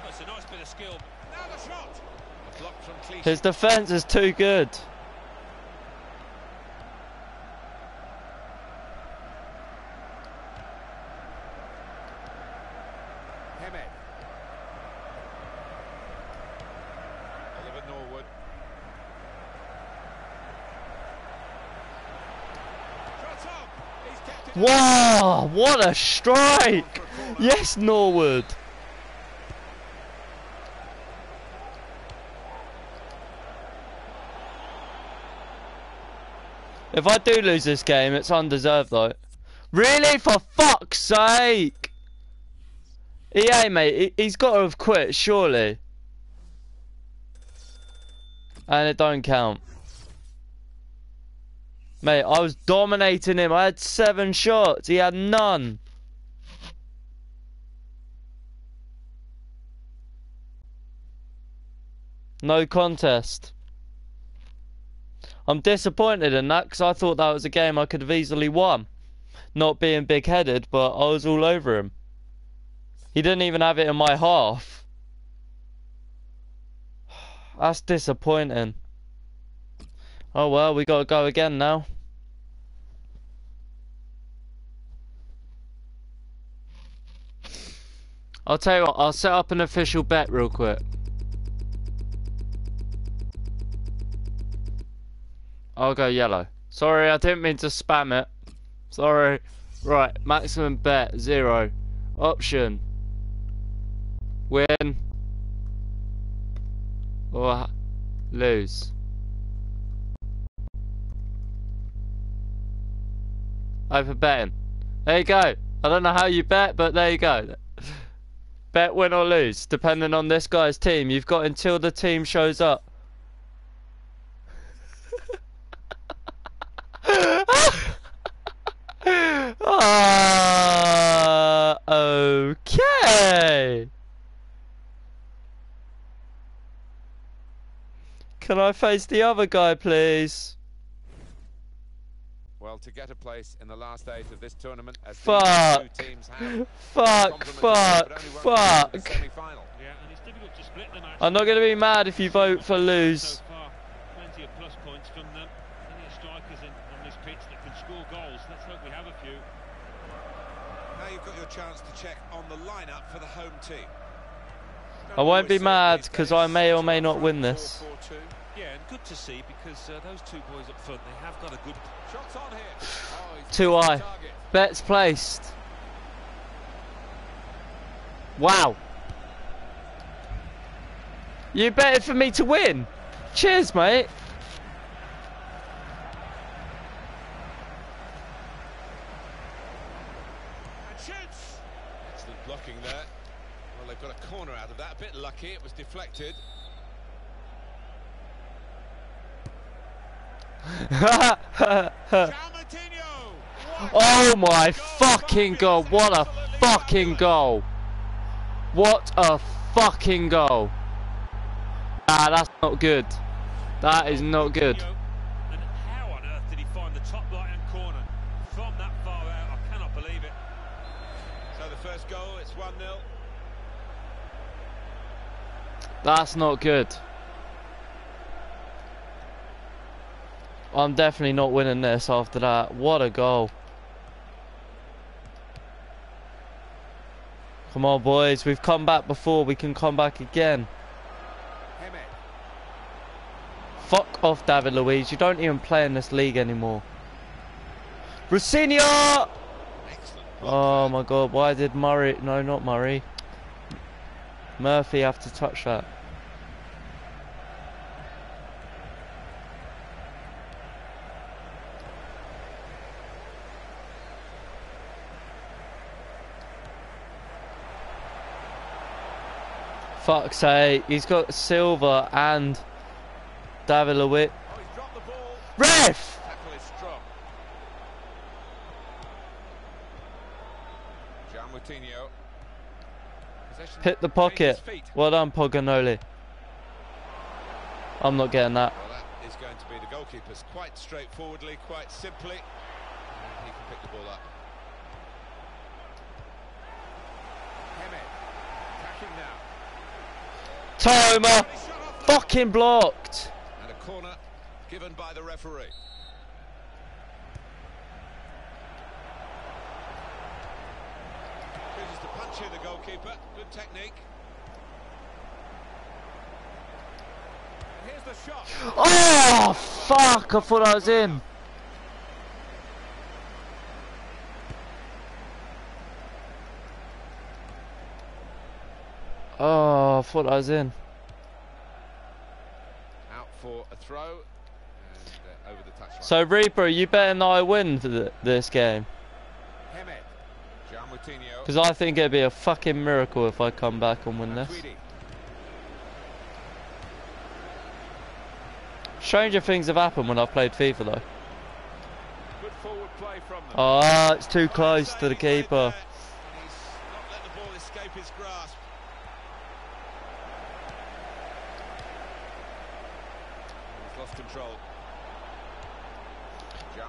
That's a nice bit of skill. Now the shot. A block from. His defence is too good. Hemed. Oliver Norwood. Shot up. He's kept it. Wow, what a strike! For a corner. Yes, Norwood. If I do lose this game, it's undeserved though. Really? For fuck's sake! EA, mate, he- he's got to have quit, surely. And it don't count. Mate, I was dominating him. I had seven shots. He had none. No contest. I'm disappointed in that because I thought that was a game I could have easily won. Not being big headed, but I was all over him. He didn't even have it in my half. That's disappointing. Oh well, we gotta go again now. I'll tell you what, I'll set up an official bet real quick. I'll go yellow. Sorry, I didn't mean to spam it. Sorry. Right, maximum bet, zero. Option. Win. Or lose. Over betting. There you go. I don't know how you bet, but there you go. Bet win or lose, depending on this guy's team. You've got until the team shows up. Uh, okay. Can I face the other guy, please? Well, to get a place in the last eight of this tournament, as Fuck. two teams have, Fuck, fuck, fuck. Semi-final. Yeah, and it's to split the match. I'm not going to be mad if you vote for So lose. far, plenty of plus points from them. Plenty of strikers in, on this pitch that can score goals. Let's hope we have a few. Now you've got your chance to check on the lineup for the home team. I won't be mad because I may or may not win this. 4-4-2. Yeah, and good to see because uh, those two boys up front, they have got a good Shots on here. He's Too missed the high. target. Bets placed. Wow. You betted for me to win. Cheers, mate. And shoots. Excellent blocking there. Well, they've got a corner out of that. A bit lucky. It was deflected. Oh my fucking god. What a fucking goal. What a fucking goal. Ah, that's not good. That is not good. That's not good. I'm definitely not winning this after that. What a goal. Come on, boys. We've come back before. We can come back again. Fuck off, David Luiz. You don't even play in this league anymore. Rosenior! Oh my god, why did Murray... No, not Murray. Murphy have to touch that. Fuck's sake, he's got Silva and David Luiz. Oh, he's the ball. Ref! Tackle is strong. Gian Moutinho. Possession Hit the pocket. Well done, Pocognoli. I'm not getting that. Well, that is going to be the goalkeeper's quite straightforwardly, quite simply. And he can pick the ball up. Hemed. Tomer! And he shot off the- Fucking blocked! And a corner given by the referee. To the goalkeeper. Good technique. Here's the shot. Oh, fuck! I thought I was in. Oh, I thought I was in. Out for a throw. And uh, over the touchline. So, Reaper, you that I win th this game? Hemed. Gian Moutinho. Because I think it'd be a fucking miracle if I come back and win this. Stranger things have happened when I've played FIFA, though. Good forward play from them. Oh, it's too close to the keeper. And he's not let the ball escape his grasp. He's lost control.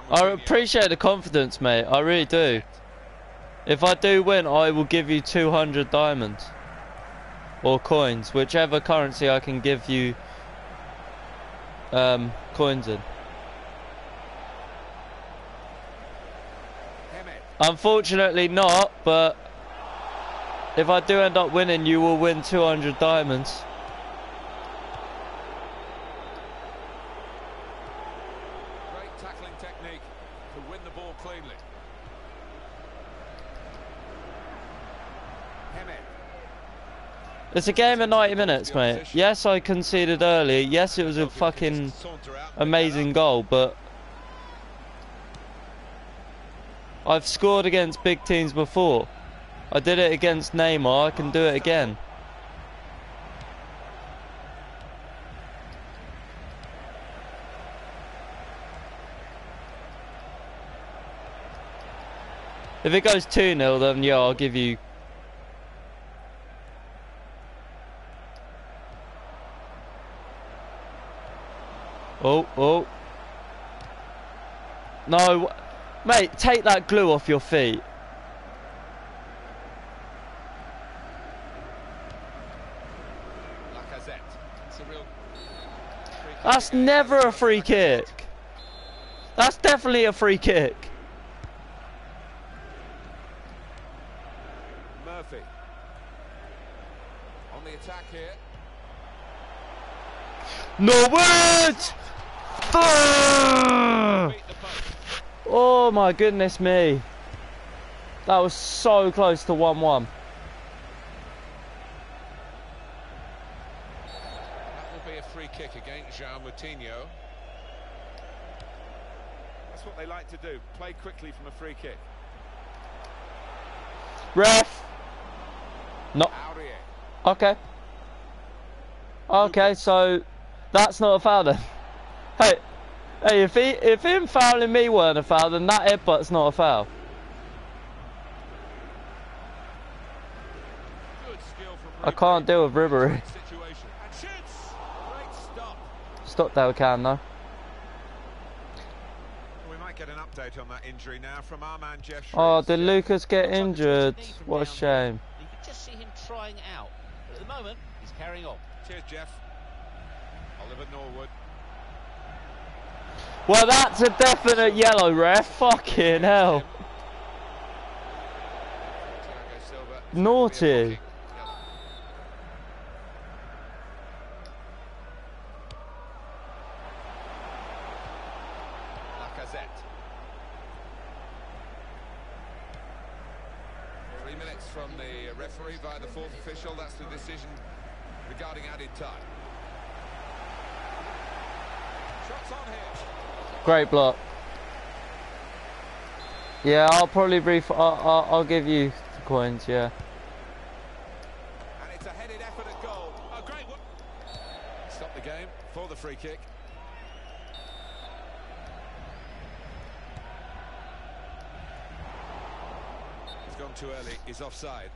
I appreciate the confidence, mate. I really do. If I do win, I will give you 200 diamonds. Or coins, whichever currency I can give you um, coins in. Unfortunately not, but if I do end up winning, you will win 200 diamonds. Great tackling technique to win the ball cleanly. Hemed. It's a game of 90 minutes, mate. Yes, I conceded earlier. Yes, it was a fucking amazing goal, but I've scored against big teams before. I did it against Neymar. I can do it again. If it goes 2 0, then yeah, I'll give you. Oh, oh. No, mate, take that glue off your feet. Lacazette. It's a real free kick That's never a free kick. That's definitely a free kick. Murphy. On the attack here. Norwood! Ah! Beat the post. Oh my goodness me. That was so close to 1 1. That will be a free kick against João Moutinho. That's what they like to do. Play quickly from a free kick. Ref! No. Okay. Okay, so that's not a foul then. Hey, hey, if he if him fouling me weren't a foul, then that headbutt's not a foul. Good skill from I can't deal with Ribery. Situation. And shoots. Great stop. Stockdale can though. We might get an update on that injury now from our man Jeff Oh, did Lucas get Looks injured? just a knee from What a shame. You can just see him trying out. But at the moment, he's carrying on. Cheers, Jeff. Oliver Norwood. Well, that's a definite yellow, ref. Fucking hell. Naughty. Yellow. Lacazette. Three minutes from the referee via the fourth official. That's the decision regarding added time. Shots on here. Great block. Yeah, I'll probably brief. I'll, I'll, I'll give you the coins. Yeah. And it's a headed effort at goal. A great one. Stop the game for the free kick. He's gone too early. He's offside.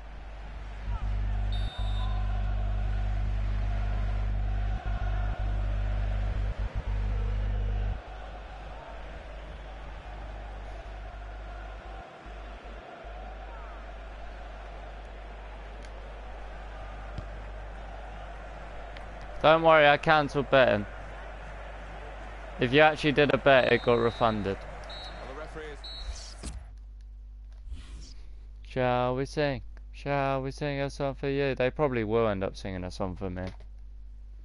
Don't worry, I cancelled betting. If you actually did a bet, it got refunded. Well, the is Shall we sing? Shall we sing a song for you? They probably will end up singing a song for me.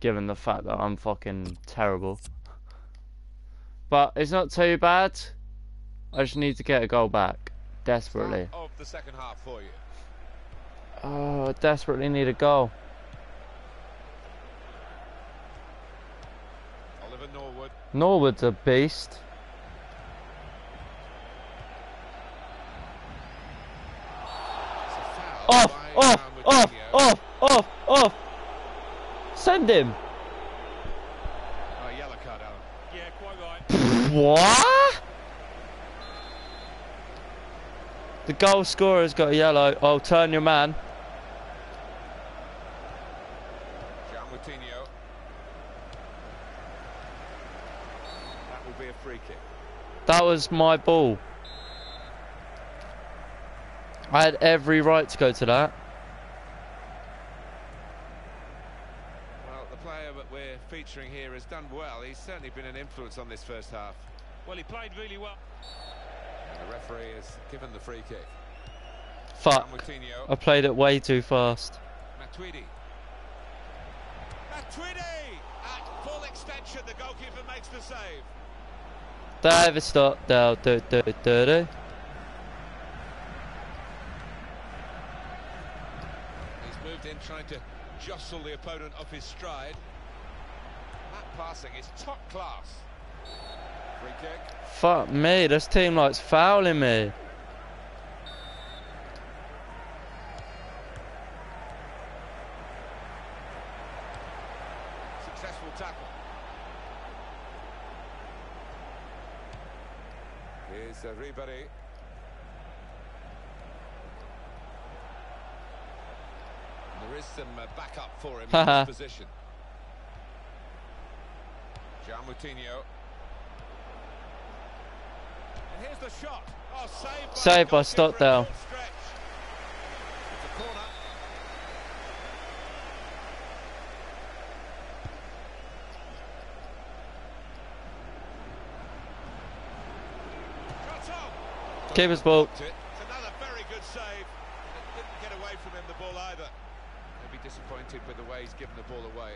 Given the fact that I'm fucking terrible. But it's not too bad. I just need to get a goal back. Desperately. of the second half for you. Oh, I desperately need a goal. Oliver Norwood. Norwood's a beast. Off, off, off, off, off, off. Send him. What? The goal scorer's got a yellow. Oh, turn your man. João Moutinho. That will be a free kick. That was my ball. I had every right to go to that. Well, the player that we're featuring here has done well. He's certainly been an influence on this first half. Well, he played really well. And the referee has given the free kick. Fuck. Moutinho. I played it way too fast. Matuidi. Matuidi! At full extension, the goalkeeper makes the save. David Stockdale. Do, do, do, do. He's moved in trying to jostle the opponent off his stride. That passing is top class. Free kick. Fuck me, this team likes fouling me. Successful tackle. And There is some uh, backup for him in Haha. this position. João Moutinho. And here's the shot. Oh, saved by, Saved by Stockdale. at full stretch. It's a corner. Shot on. Keeper's ball. Blocked it. It's another very good save. It didn't get away from him, the ball either. He'll be disappointed with the way he's given the ball away.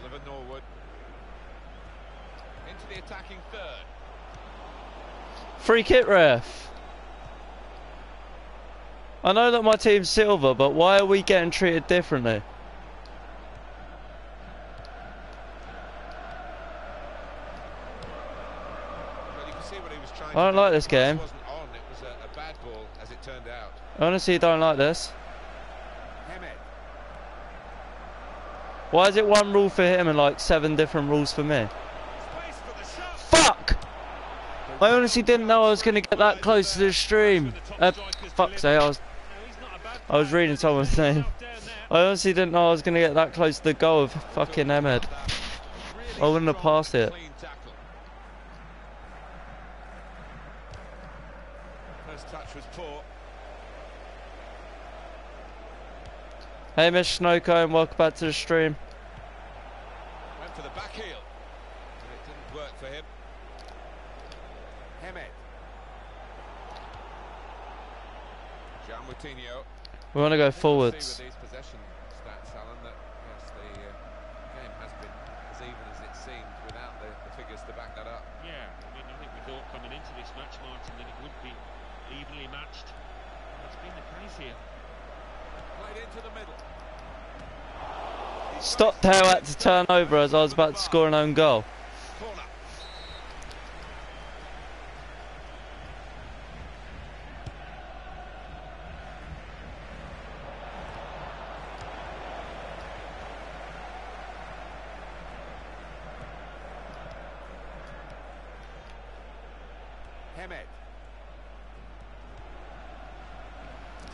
Oliver Norwood. Into the attacking third. Free kick ref. I know that my team's silver, but why are we getting treated differently? Well, you can see what he was trying I don't like this game. wasn't on. It was a, a bad ball, as it turned out. I honestly don't like this. Why is it one rule for him and like seven different rules for me? Space for the shot. Fuck! I honestly didn't know I was gonna get that close to the stream. Uh, fuck's sake, I was, No, he's not a bad I was reading someone's name. I honestly didn't know I was gonna get that close to the goal of fucking Hemed. I wouldn't have passed it. Clean tackle. First touch was poor. Hey, Miss Snowco, and welcome back to the stream. Went for the back heel. And it didn't work for him. Hemed. João Moutinho. We want to go forwards. See with these possession stats, Alan, that yes, the uh, game has been as even as it seemed without the, the figures to back that up. Yeah, I mean, I think we thought coming into this match, Martin, that it would be evenly matched. That's been the case here. Played into the middle. Stockdale had to turn over as I was about to score an own goal.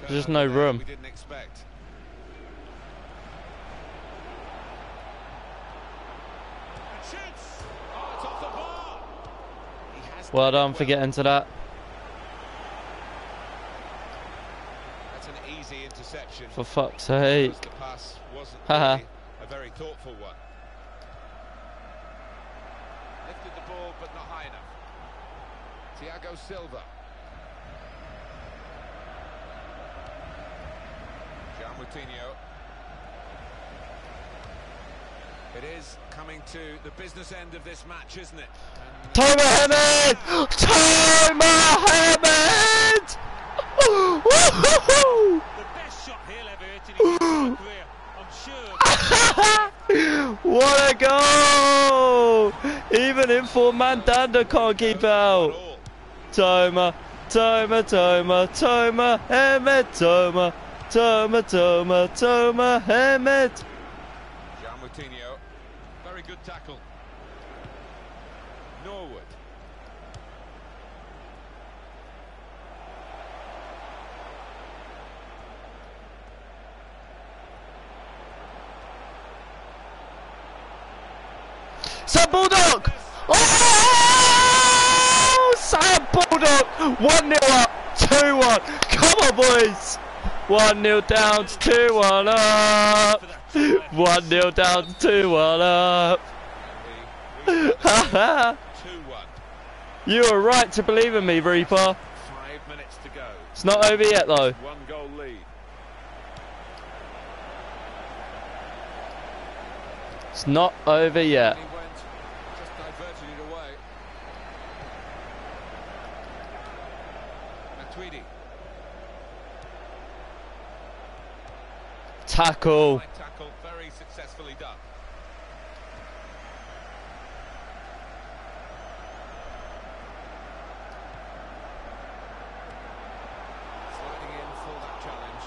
There's Turnover no room. We didn't expect. And shoots. Oh, it's off the bar. He has Well done for getting to that. That's an easy interception. For fuck's sake. the pass wasn't really a very thoughtful one. Lifted the ball, but not high enough. Thiago Silva. João Moutinho. It is coming to the business end of this match, isn't it? And Tomer Hemed! Tomer Hemed! The best shot he'll ever hit in his career, I'm sure. what a goal! Even Inform Mandanda can't keep out. Tomer, Tomer, Tomer, Tomer, Hemed, Tomer, Tomer, Tomer, Tomer, Hemed. João Moutinho. Very good tackle. Norwood. Sam Baldock! Oh! Sam Baldock! 1 0 up, 2 1. Come on, boys! 1 0 down 2 1 up! 1 0 down 2 1 up! Ha ha! 2-1. You were right to believe in me, Reaper. Five minutes to go. It's not over yet, though. One goal lead. It's not over yet. Went, just diverted it away. Matuidi. Tackle. High tackle, very successfully done. Sliding in for that challenge.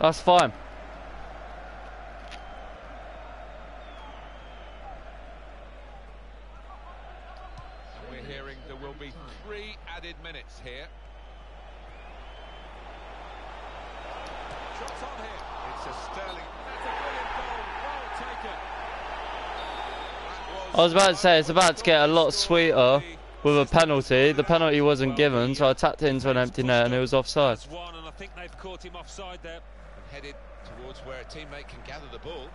That's fine. We're hearing there will be three added minutes here. Shots on here. It's a sterling. That's a brilliant goal. Well taken. I was about to say, it's about to get a lot sweeter with a penalty. The penalty wasn't given, so I tapped it into an empty net and it was offside. One, and I think they've caught him offside there. Headed towards where a teammate can gather the ball.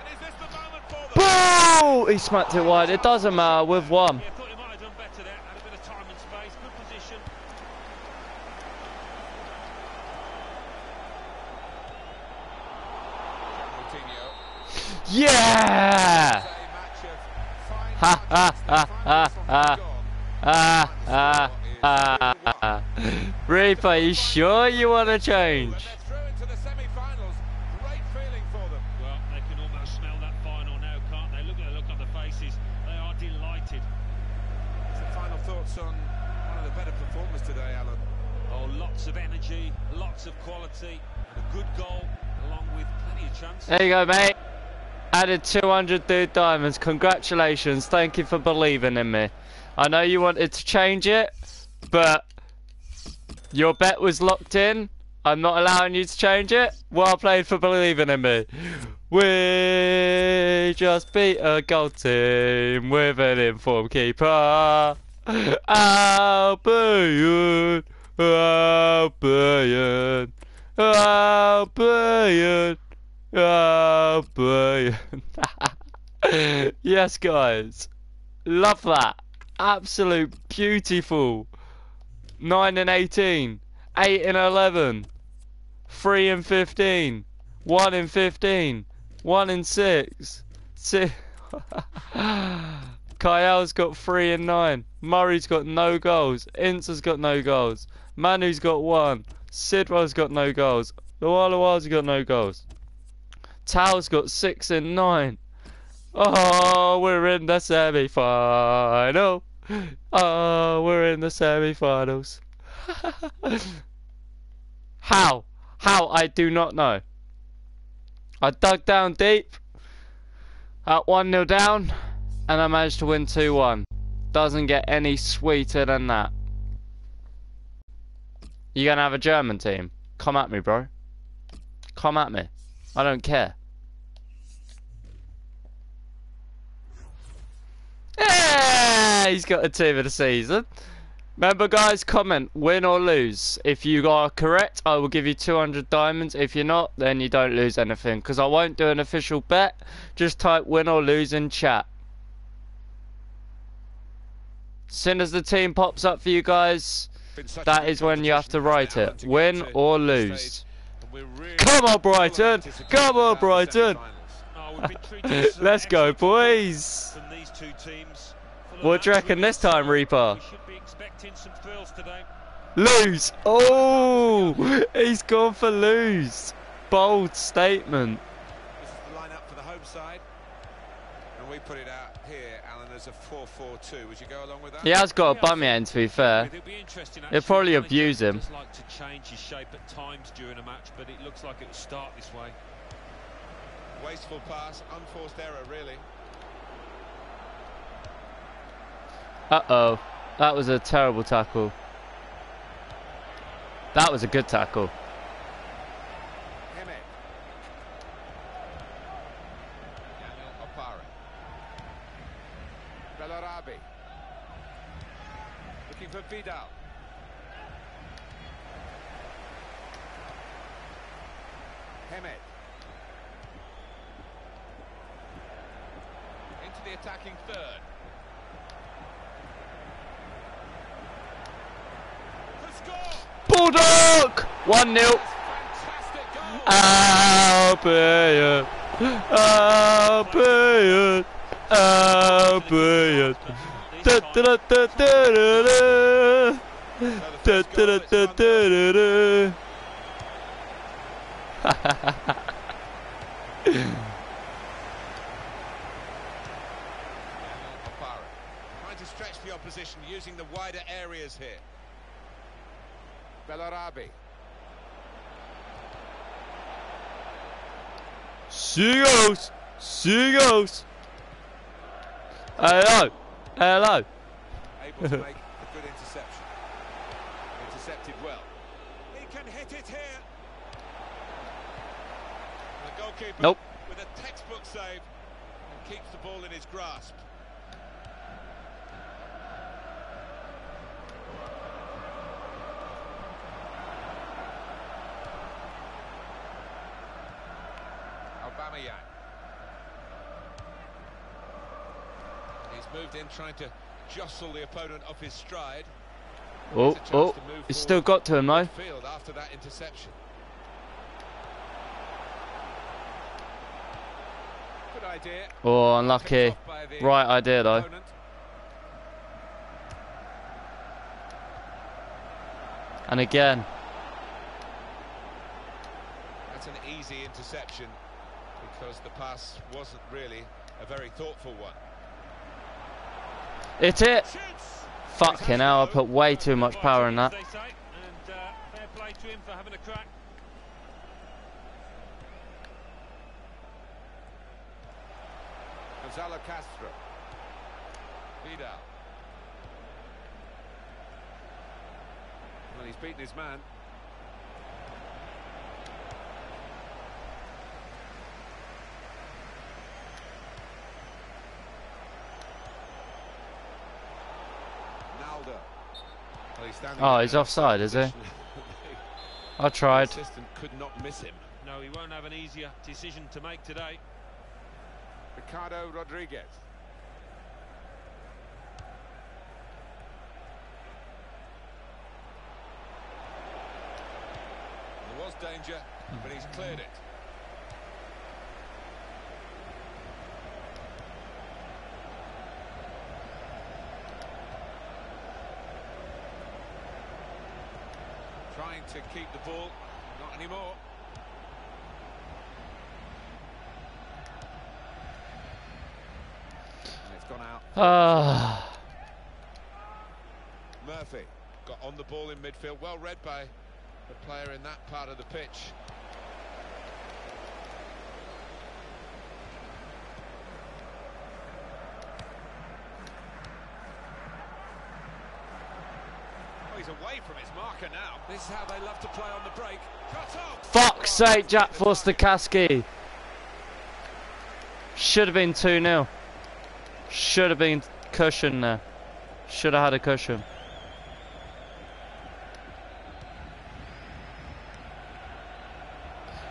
And is this the moment for them? Boo! He smacked it wide. It doesn't matter. We've won. Yeah, thought he might have done better there. Had a bit of time and space, good position. Coutinho. Yeah! It's a match Ha ha ha ha ha. Gone. And the score is 2-1. ah. Reaper, you sure you want to change? There you go, mate. Added 200 dude diamonds. Congratulations. Thank you for believing in me. I know you wanted to change it, but your bet was locked in. I'm not allowing you to change it. Well played for believing in me. We just beat a gold team with an informed keeper. Albion, Albion, Albion, Oh, Albion. yes, guys. Love that. Absolute beautiful. 9 and 18. 8 and 11. 3 and 15. 1 and 15. 1 and 6. Si- Kayal's got 3 and 9. Murray's got no goals. Incer's got no goals. Manu's got 1. Sidwell's got no goals. LuaLua's got no goals. Tao's got 6 and 9. Oh, we're in the semi final. Oh, we're in the semi finals. How? How? I do not know. I dug down deep at 1 0 down and I managed to win 2 1. Doesn't get any sweeter than that. You gonna have a German team? Come at me, bro. Come at me. I don't care. Yeah, he's got a team of the season. Remember, guys, comment win or lose. If you are correct, I will give you 200 diamonds. If you're not, then you don't lose anything. Because I won't do an official bet. Just type win or lose in chat. As soon as the team pops up for you guys, Been such a that is when you have to write it. Win or lose. Stage, and we're really Come on, full Brighton. Come on, about Brighton. semi-finals. We've been treated to some Let's go, boys. From these two teams. Full of What do you reckon this time, style. Reaper? We should be expecting some thrills today. Lose. Oh, he's gone for lose. Bold statement. This is the lineup for the home side. And we put it out He has got a Yeah, I bum end, to be fair. It'll. He'll probably abuse him. Like to change his shape at times during a match, but it looks like it will start this way. Wasteful pass, unforced error, really. Uh oh. That was a terrible tackle. That was a good tackle. Vidal. Hemed. Into the attacking third. Baldock! 1-0. I'll pay it. I'll pay it. I'll pay it trying to stretch the opposition using the wider areas here. belarabi Bellarabi. Seagulls! Seagulls! Hello! Hello! Able to make a good interception. Intercepted well. He can hit it here. The goalkeeper Nope. with a textbook save and keeps the ball in his grasp. Aubameyang. He's moved in trying to jostle the opponent off his stride. Oh, Gets a chance oh, it's still got to him though. Field after that interception. Good idea. Oh, unlucky. Picked off by the Right idea though. opponent. And again. That's an easy interception because the pass wasn't really a very thoughtful one. Hit it! Fucking hell, I put way too much power in that. Gonzalo Castro. Vidal. Well, he's beaten his man. Naldo. Well, he's standing Oh, he's offside, is he? I The tried. could not miss him. No, he won't have an easier decision to make today. Ricardo Rodriguez. There was danger, but he's cleared it. Trying to keep the ball, not anymore. And it's gone out. Ah, Murphy got on the ball in midfield, well read by the player in that part of the pitch. Oh, he's away from his marker now. This is how they love to play on the break. Cut off. fuck's sake, Jack Forster-Caskey. Should have been 2 0. Should have been cushion there. Should have had a cushion.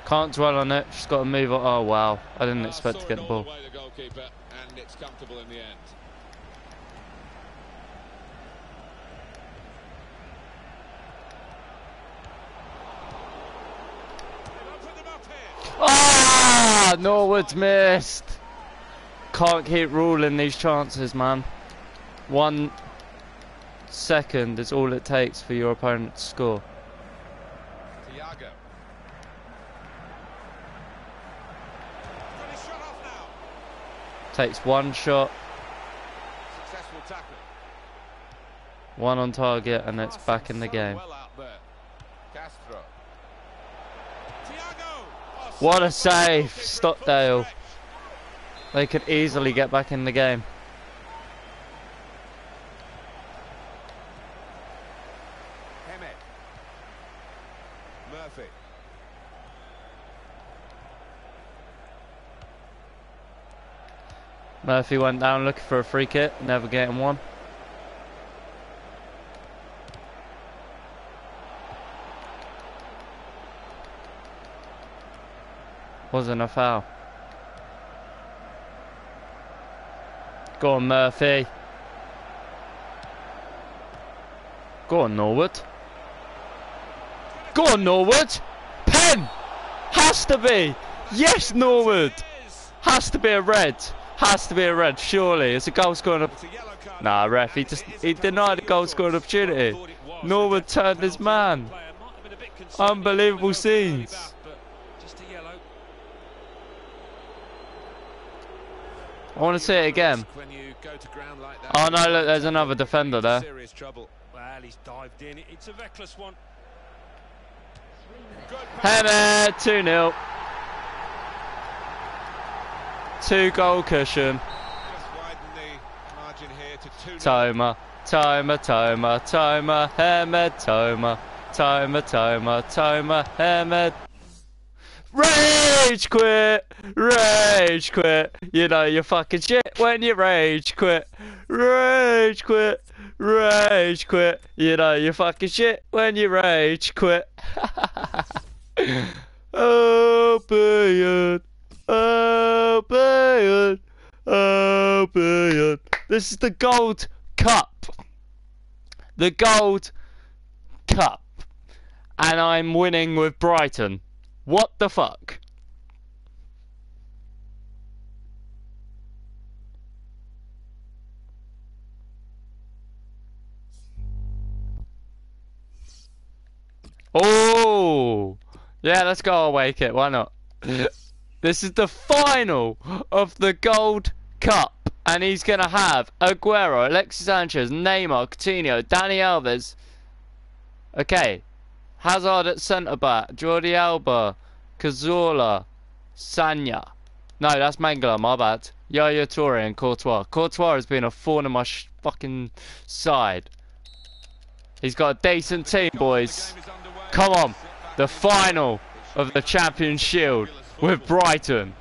Can't dwell on it, just got to move on. Oh wow, I didn't Ah, expect to saw get it the all ball. away, the goalkeeper, and it's comfortable in the end. They've opened them up here. Ah, Norwood's missed. Can't keep ruling these chances, man. One second is all it takes for your opponent to score. Thiago. Shot off now. Takes one shot, Successful tackle. one on target, and it's back in the game. Well out there. Castro. Thiago. Oh, What a saved by the save, goalkeeper at full Stockdale. They could easily get back in the game. Murphy. Murphy went down looking for a free kick, never getting one. Wasn't a foul. Go on, Murphy. Go on, Norwood. Go on, Norwood. Pen! Has to be! Yes, Norwood! Has to be a red. Has to be a red, surely. It's a goal scoring. Nah, ref, he just he denied a goal scoring opportunity. Norwood turned his man. Unbelievable scenes. back, but Just a yellow. I want to see it again. When you go to ground like that, Oh no, look, there's another defender there. Serious trouble. Well, he's dived in. It's a reckless one. Good. Hemed, 2 0. Two goal cushion. Just widen the margin here to two. Tomer, Tomer, Tomer, Tomer, Hemed, Tomer, Tomer, Tomer, Tomer, Hemed. Rage quit! Rage quit! You know you're fucking shit when you rage quit. Rage quit! Rage quit! You know you're fucking shit when you rage quit. Open, open, open. This is the Gold Cup. The Gold Cup. And I'm winning with Brighton. What the fuck? Oh, yeah, let's go away it. Why not? this is the final of the Gold Cup, and he's gonna have Aguero, Alexis Sanchez, Neymar, Coutinho, Dani Alves. Okay, Hazard at centre back, Jordi Alba, Cazorla, Sagna. No, that's Mangala, my bad. Yaya Toure and Courtois. Courtois has been a thorn in my fucking side. He's got a decent team, boys. Come on, the final of the Champions Shield with Brighton.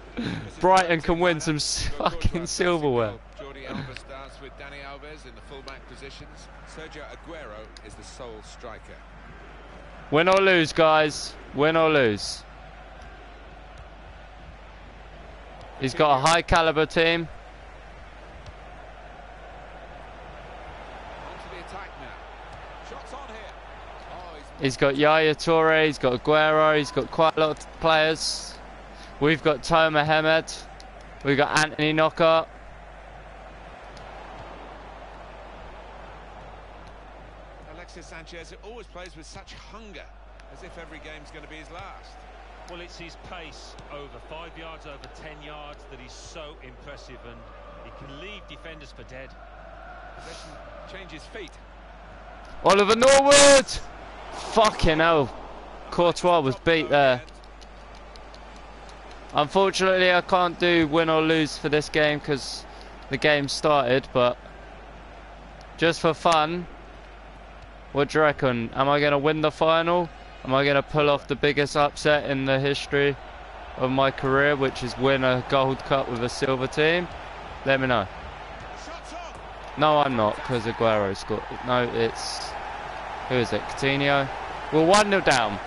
Brighton can win some fucking silverware. Jordi Alba starts with Dani Alves in the fullback positions. Sergio Aguero is the sole striker. Win or lose, guys. Win or lose. He's got a high caliber team. He's got Yaya Toure, he's got Aguero, he's got quite a lot of players. We've got Tomer Hemed, we've got Anthony Knockaert. Alexis Sanchez always plays with such hunger, as if every game's going to be his last. Well, it's his pace over five yards, over ten yards that is so impressive, and he can leave defenders for dead. Possession changes feet. Oliver Norwood! Fucking hell. Courtois was beat there. Unfortunately, I can't do win or lose for this game because the game started, but just for fun, what do you reckon? Am I going to win the final? Am I going to pull off the biggest upset in the history of my career, which is win a gold cup with a silver team? Let me know. No, I'm not, because Aguero scored. No, it's. Who is it? Coutinho? We're 1 0 down.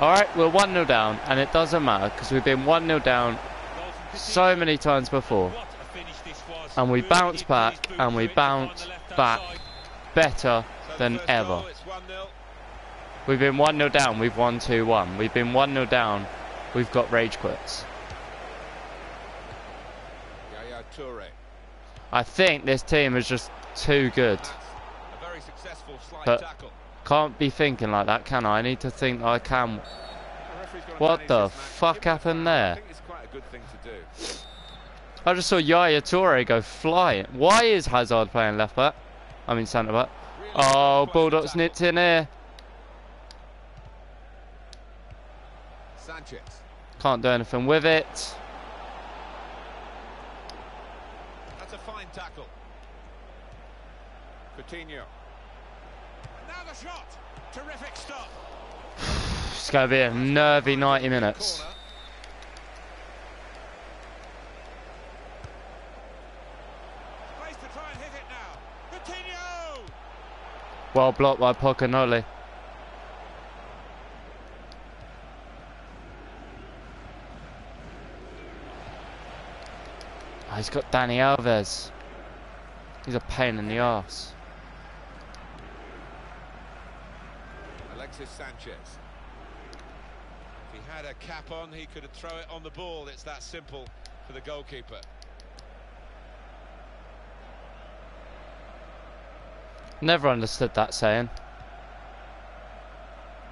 Alright, we're 1 0 down, and it doesn't matter, because we've been 1 0 down so many times before. And we bounce back, and we bounce back. Better than ever. 1-0. We've been 1 0 down, we've won 2 1. We've been 1 0 down, we've got rage quits. I think this team is just too good. That's a very successful slide But- Can't be thinking like that, can I? I need to think I can. The referee's gotta What the fuck Give him a happened there? think it's quite a good thing to do. I just saw Yaya Toure go flying. Why is Hazard playing left back? I mean centre back. Oh, Baldock's nipped in here. Sanchez. Can't do anything with it. That's a fine tackle. Coutinho. Now the shot. Terrific stop. It's going to be a nervy 90 minutes. Well blocked by Pocognoli. Oh, he's got Dani Alves. He's a pain in the arse. Alexis Sanchez. If he had a cap on, he could throw it on the ball. It's that simple for the goalkeeper. Never understood that saying.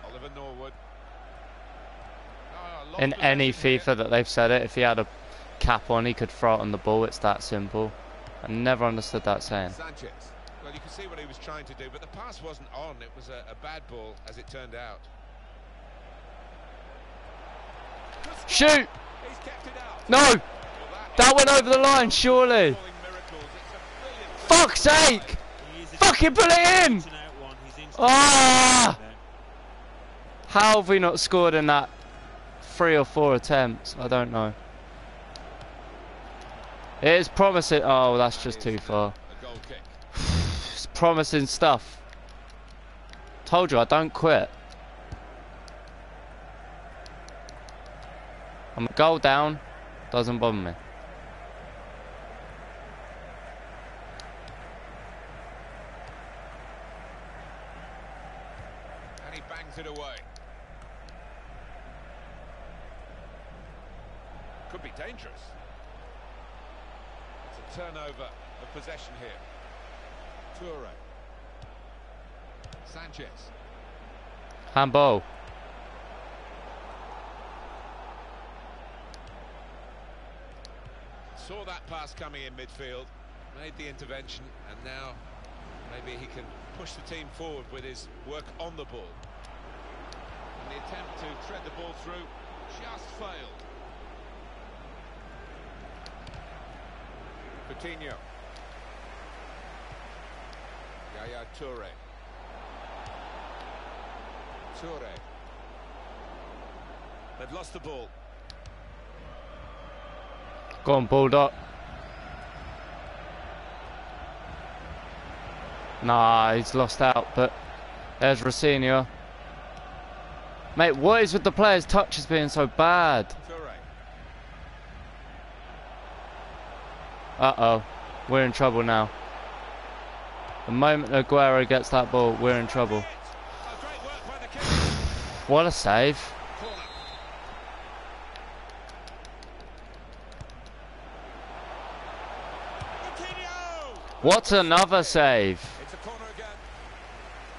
Oliver Norwood. A lot In any. FIFA that they've said it, if he had a cap on, he could throw it on the ball. It's that simple. I never understood that saying. Sanchez. Well, you can see what he was trying to do, but the pass wasn't on. It was a, a bad ball, as it turned out. Shoot! He's kept it out. No! That went over the line, surely! Calling miracles. It's a brilliant Fuck's sake! Fucking put it in! Ah! How have we not scored in that three or four attempts? I don't know. It is promising. Oh, that's just too far. It's promising stuff. Told you I don't quit. I'm a goal down. Doesn't bother me. And he bangs it away. Could be dangerous. It's a turnover of possession here. Toure. Sanchez. Handball. Saw that pass coming in midfield, made the intervention, and now maybe he can push the team forward with his work on the ball. And the attempt to thread the ball through just failed. Coutinho. Yaya Toure. Toure. They've lost the ball. Go on, Baldock. Nah, he's lost out, but there's Rosenior. Mate, what is with the players' touches being so bad? Toure. Uh-oh. We're in trouble now. The moment Aguero gets that ball, we're in trouble. What a save. What another save. It's a corner again.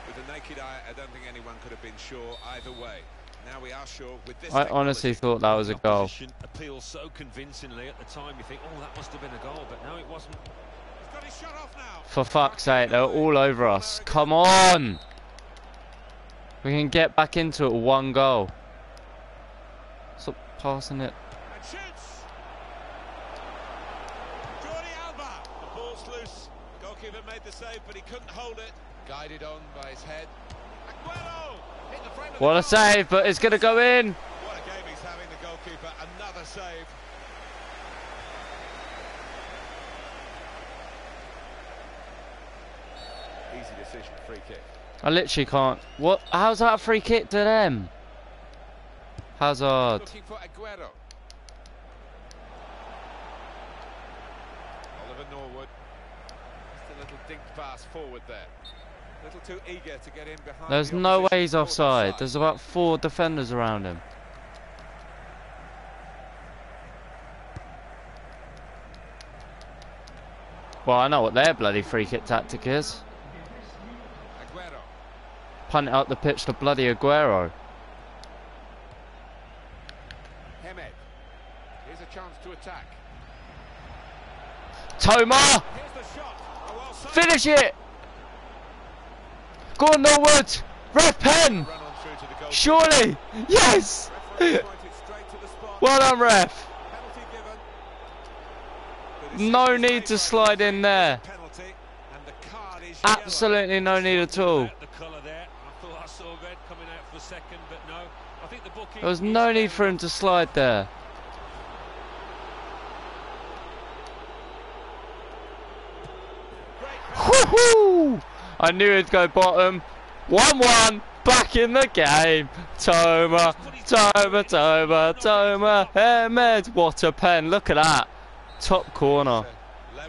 With the naked eye, I don't think anyone could have been sure either way. Now we are sure with this. I honestly thought that was a goal. appeals so convincingly at the time. You think, oh, that must have been a goal, but no, it wasn't. He's got his shot off now. For fuck's sake, they're all over us. Come on! We can get back into it one goal. Stop passing it. Jordi Alba. The ball's loose. Goalkeeper made the save, but he couldn't hold it. Guided on by his head. Aguero hit the frame of the What a save, but it's going to go in. What a game he's having, the goalkeeper. Another save. Easy decision, free kick. I literally can't. What? How's that a free kick to them? Hazard. Looking for Aguero. Oliver Norwood. Just a little dink pass forward there. A little too eager to get in behind. There's the no way he's offside. There's about four defenders around him. Well, I know what their bloody free kick tactic is. Punt it up the pitch to bloody Aguero. Hemed. Here's a chance to attack. Tomer! Here's the shot. Well saved. Finish it! Go on, Norwood! Red pen! Run on through to the goal. Surely! Yes! Referee pointed straight to the spot. Well done, ref! Penalty given. No need to slide in there. Penalty, and the card is yellow. Absolutely no need at all. There. I thought I saw red coming out for a second, but no. I think the booking. There was no need for him to slide there. Woohoo! I knew he'd go bottom. 1-1, back in the game. Tomer, Tomer, Tomer, Tomer, Hemed. What a pen, look at that. top corner.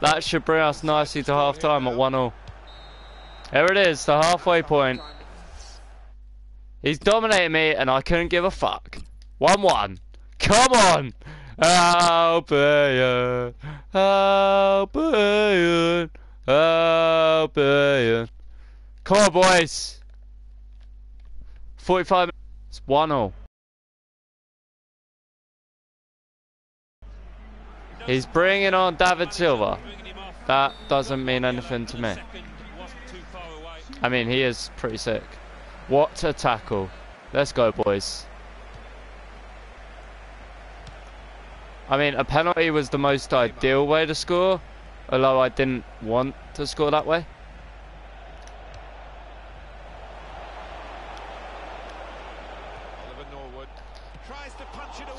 That should bring us nicely to half time at 1 0. There it is, the halfway point. He's dominating me and I couldn't give a fuck. 1 1. Come on! Albion! Albion! Albion! Come on, boys! 45 minutes, 1 0. He's bringing on David Silva. That doesn't mean anything to me. I mean, he is pretty sick. What a tackle. Let's go, boys. I mean, a penalty was the most ideal way to score, although I didn't want to score that way.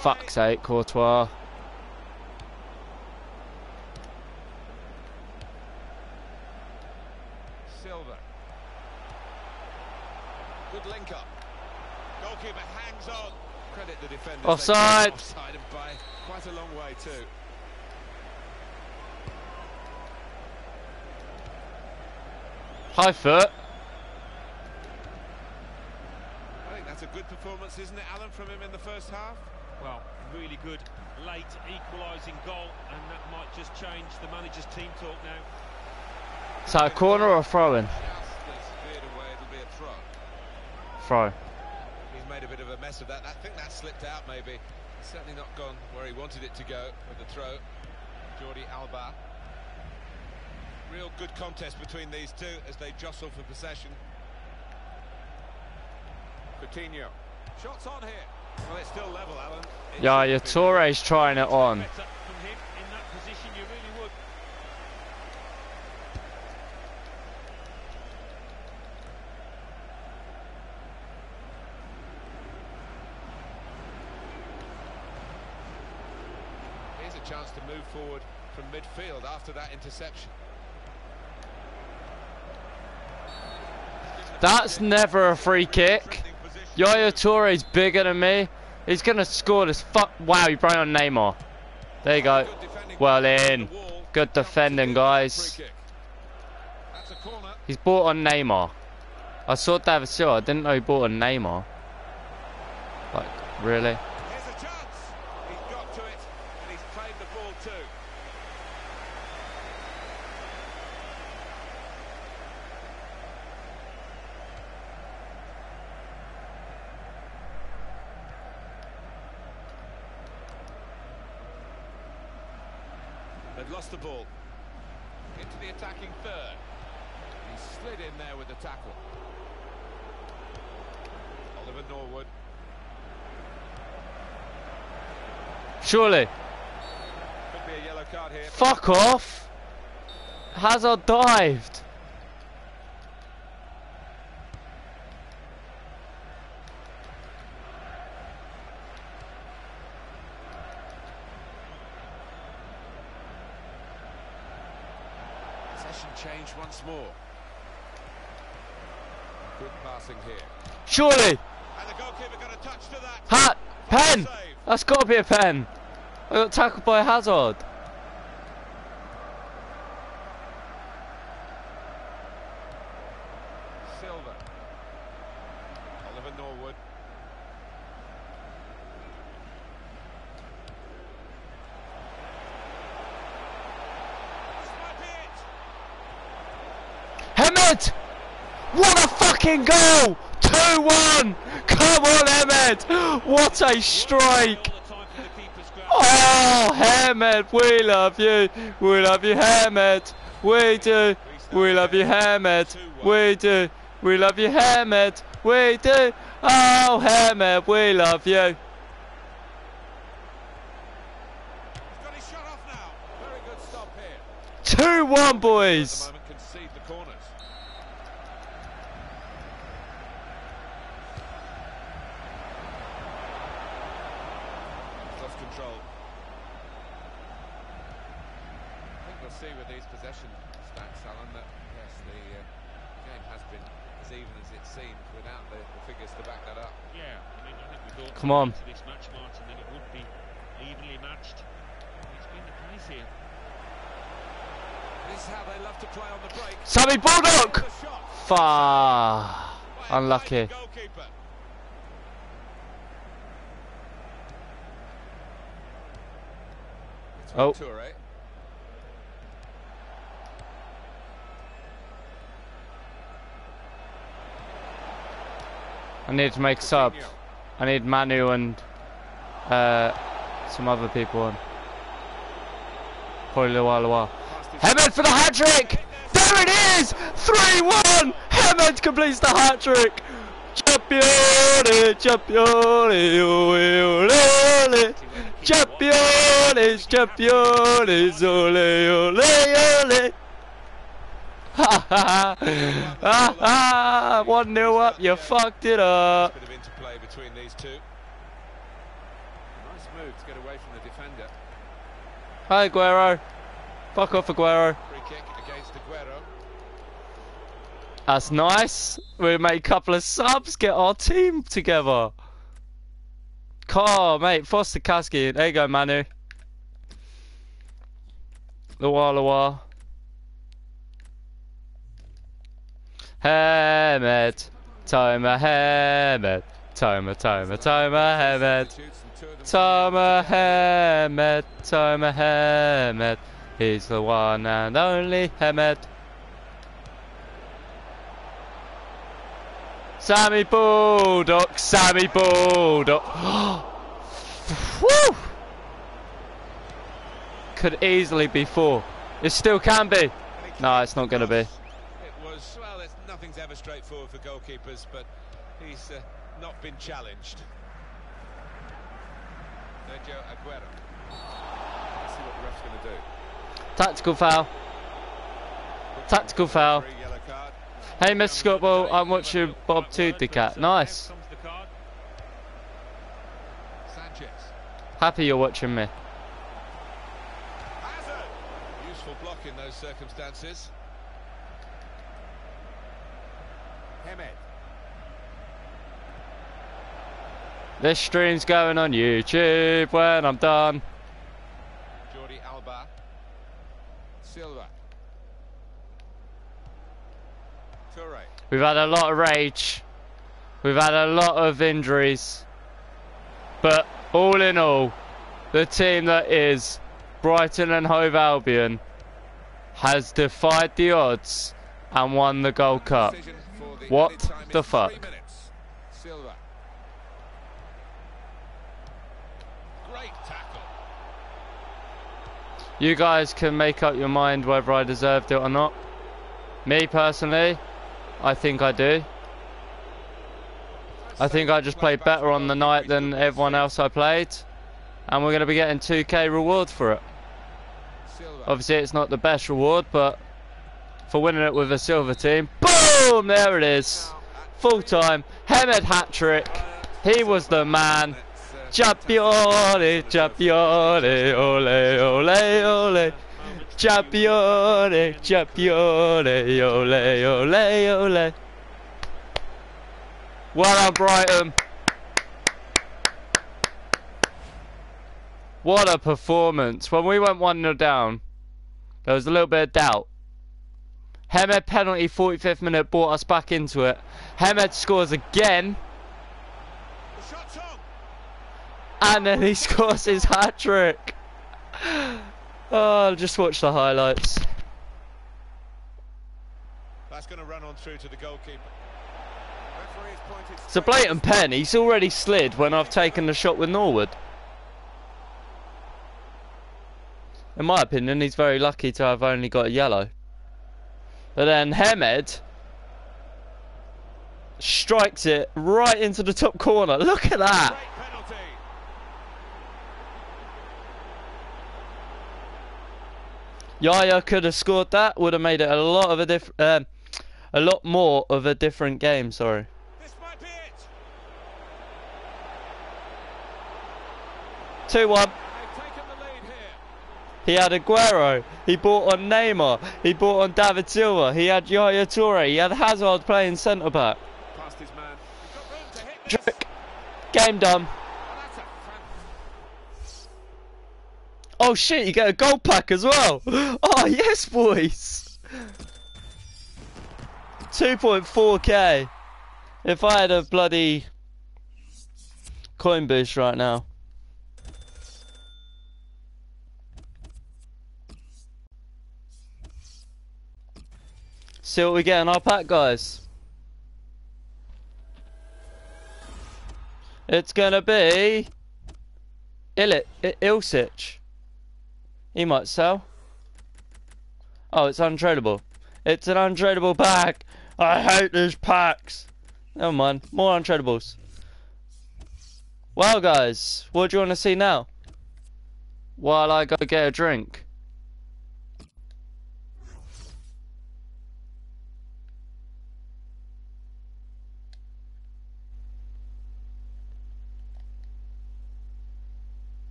Fuck's sake, Courtois. Silva. Good link up. Goalkeeper hangs on. Credit the defenders. they Offside. Offside and by quite a long way too. High foot. I think that's a good performance, isn't it, Alan, from him in the first half? Well, really good late equalising goal, and that might just change the manager's team talk now. So a corner or a throw in? Just that's veered away, it'll be a throw. Throw. He's made a bit of a mess of that. I think that slipped out maybe. It's certainly not gone where he wanted it to go with the throw. Jordi Alba. Real good contest between these two as they jostle for possession. Coutinho. Shots on here. Well, it's still level, Alan. It Yeah, your. Torres trying it on. Better from him in that position, you really would. Here's a chance to move forward from midfield after that interception. That's never a free kick. Yaya Toure's bigger than me. He's gonna score this fuck. Wow, he brought on Neymar. There you go. Well in. Good defending, guys. Free kick. That's a corner. He's bought on Neymar. I saw David Silva. I didn't know he bought on Neymar. Like, really? Here's a chance. He's got to it, and he's played the ball too. They've lost the ball. Into the attacking third. He slid in there with the tackle. Oliver Norwood. Surely. Could be a yellow card here. Fuck off. Hazard dived. Possession change once more. Good passing here. Surely. And the goalkeeper got a touch to that. Hat. Pen. That's got to be a pen. I got tackled by Hazard. Silva. Oliver Norwood. This might be it. Hemed! What a fucking goal! 2-1! Come on, Hemed! What a strike! Oh, Hemed, we love you. We love you, Hemed. We do. We love you, Hemed. We do. We love you, Hemed. We do. Oh, Hemed, we love you. He's got his shot off now. Very good stop here. 2-1, At the boys. moment, concede the corners. He's lost control. I think we'll see with these possession stats, Alan, that yes, the uh, game has been as even as it seemed without the, the figures to back that up. Yeah, I mean, I think we thought Come on. to this match, Martin, that it would be evenly matched. It's been the case here. they love to play on the break. Sammy Baldock! The shot. Far. Unlucky. Goalkeeper. Oh. Toure. I need to make a sub. Coutinho. I need Manu and uh, some other people on. Loa. Hemed for the hat trick! There it is! 3 1! Hemed completes the hat trick! Champione, champione, ole, ole, ole. Champions, champions, ole, ole, ole. Ha ha ha! Ha ha! 1 0 up, you fucked it up! Bit between these two. Nice move to get away from the defender. Hi, Aguero. Fuck off, Aguero. Free kick against Aguero. That's nice. We made a couple of subs, get our team together. Car, mate, Forster-Caskey. There you go, Manu. Loa Loa. Hemed. Tomer Hemed. And two of them Tomer Hemed. Tomer Hemed. He's the one and only Hamed. Sammy Baldock, Sammy Baldock. Woo! Could easily be four. It still can be. No, it's not going to be. It was, well, nothing's ever straightforward for goalkeepers, but he's uh, not been challenged. Sergio Aguero. Let's see what the ref's going to do. Tactical foul. Tactical foul. Free yellow card. Hey, Mr. Scottball, I'm watching Bob Tooth the Cat. Nice. Comes the card. Sanchez. Happy you're watching me. Useful block in those circumstances. Hemed. This stream's going on YouTube when I'm done. Jordi Alba. Silva. Toure. We've had a lot of rage. We've had a lot of injuries. But all in all, the team that is Brighton and Hove Albion has defied the odds and won the Gold Cup. Decision for the What the fuck? three minutes. Silva. Great tackle. You guys can make up your mind whether I deserved it or not. Me personally, I think I do. I think I just played better on the night than everyone else I played. And we're going to be getting 2k reward for it. Obviously, it's not the best reward, but for winning it with a silver team, boom! There it is. Full time. Hemed hat trick. He was the man. Champione, champione, ole, ole, ole. Champione, champione, ole, ole, ole. Well done, Brighton. What a performance. When we went 1 0 down, there was a little bit of doubt. Hemed penalty, 45th minute, brought us back into it. Hemed scores again, the shot's on. And then he scores his hat trick. Oh, just watch the highlights. That's going to run on through to the goalkeeper. Referee has pointed It's a blatant pen. He's already slid when I've taken the shot with Norwood. In my opinion, he's very lucky to have only got a yellow. But then Hemed strikes it right into the top corner. Look at that. Great penalty. Yaya could have scored that. Would have made it a lot of a diff- um, a lot more of a different game. Sorry. This might be it. Two one. They've taken the lead here. He had Aguero. He bought on Neymar. He bought on David Silva. He had Yaya Toure. He had Hazard playing centre back. Past his man. Got room to hit. Trick. Game done. Oh shit! You get a gold pack as well. Oh yes, boys. Two point four k. If I had a bloody coin boost right now. See what we get in our pack, guys. It's gonna be Illit Ilsich. He might sell. Oh, it's untradeable. It's an untradeable pack. I hate these packs. Never mind. More untradeables. Well, guys, what do you want to see now? While I go get a drink.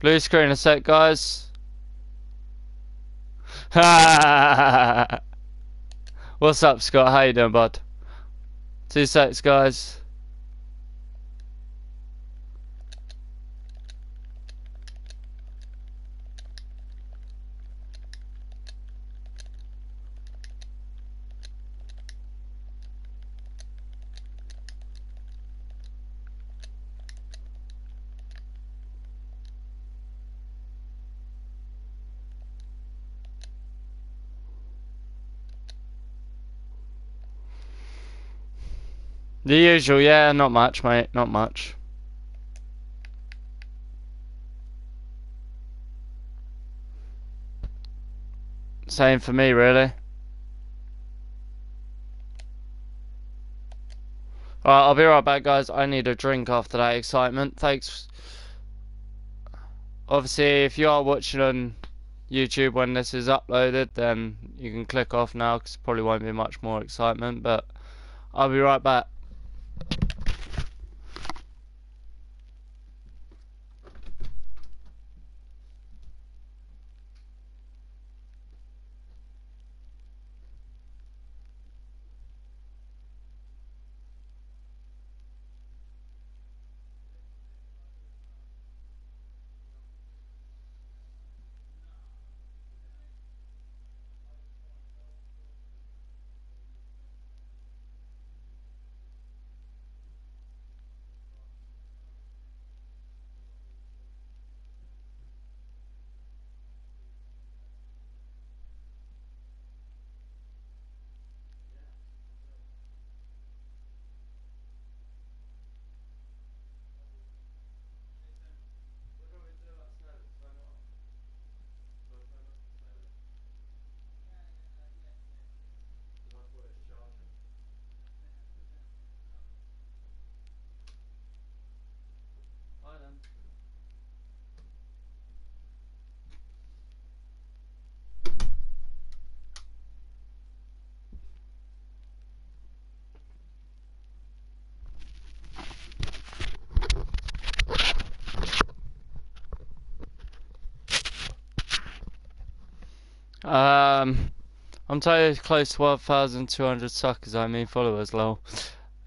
Blue screen a sec, guys. What's up, Scott? How you doing, bud? Two secs, guys. The usual, yeah, not much, mate, not much. Same for me, really. Alright, I'll be right back, guys. I need a drink after that excitement. Thanks. Obviously, if you are watching on YouTube when this is uploaded, then you can click off now because probably won't be much more excitement. But I'll be right back. Um, I'm totally close to 1,200 suckers, I mean followers, lol.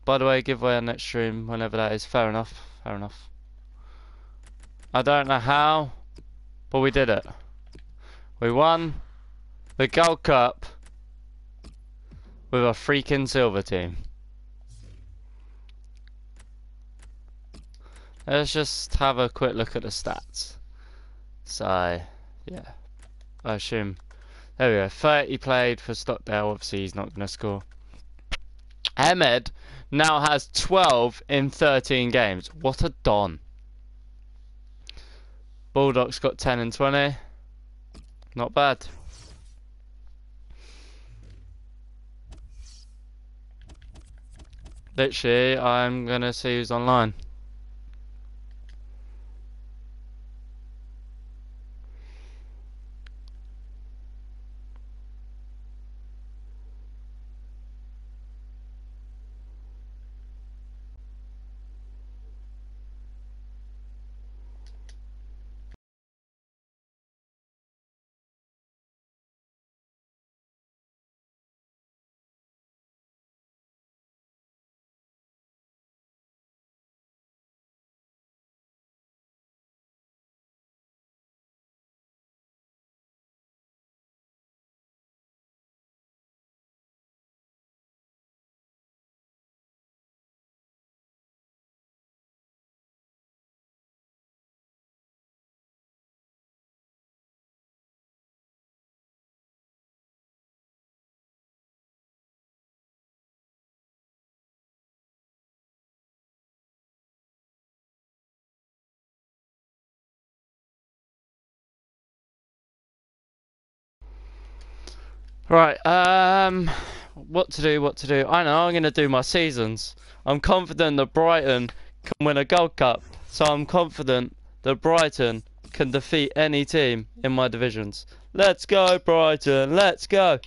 By the way, giveaway on next stream, whenever that is. Fair enough, fair enough. I don't know how, but we did it. We won the Gold Cup with a freaking silver team. Let's just have a quick look at the stats. So, yeah, I assume there we go. 30 played for Stockdale. Obviously, he's not going to score. Hemed now has 12 in 13 games. What a don. Baldock's got 10 and 20. Not bad. Literally, I'm going to see who's online. Right, um, what to do, what to do. I know, I'm going to do my seasons. I'm confident that Brighton can win a Gold Cup, so I'm confident that Brighton can defeat any team in my divisions. Let's go, Brighton, let's go.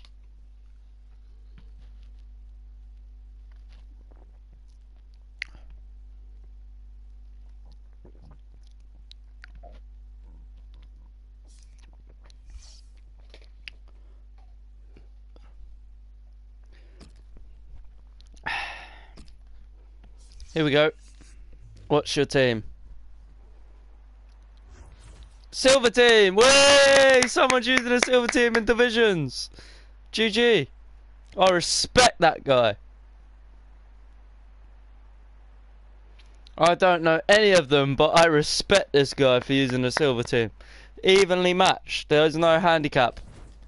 Here we go. What's your team? Silver team! Way! Someone's using a silver team in divisions. GG. I respect that guy. I don't know any of them, but I respect this guy for using a silver team. Evenly matched. There's no handicap.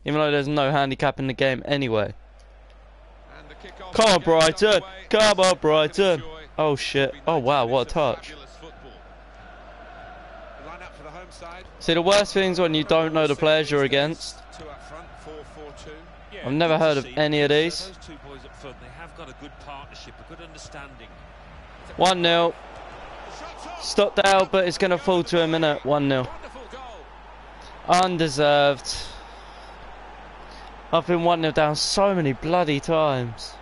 Even though there's no handicap in the game anyway. Come on, Brighton. Come on, Brighton. Enjoy Oh shit. Oh wow, what a touch. fabulous football. The lineup for the home side. See, the worst thing's when you don't know the players you're against. Two up front, 4-4-2. Yeah, I've never heard of any of these. Those two boys up front, they have got a good partnership, a good understanding. 1 0. Shots on. Stockdale, but it's going to fall to him in it. 1 0. Undeserved. I've been 1 0 down so many bloody times.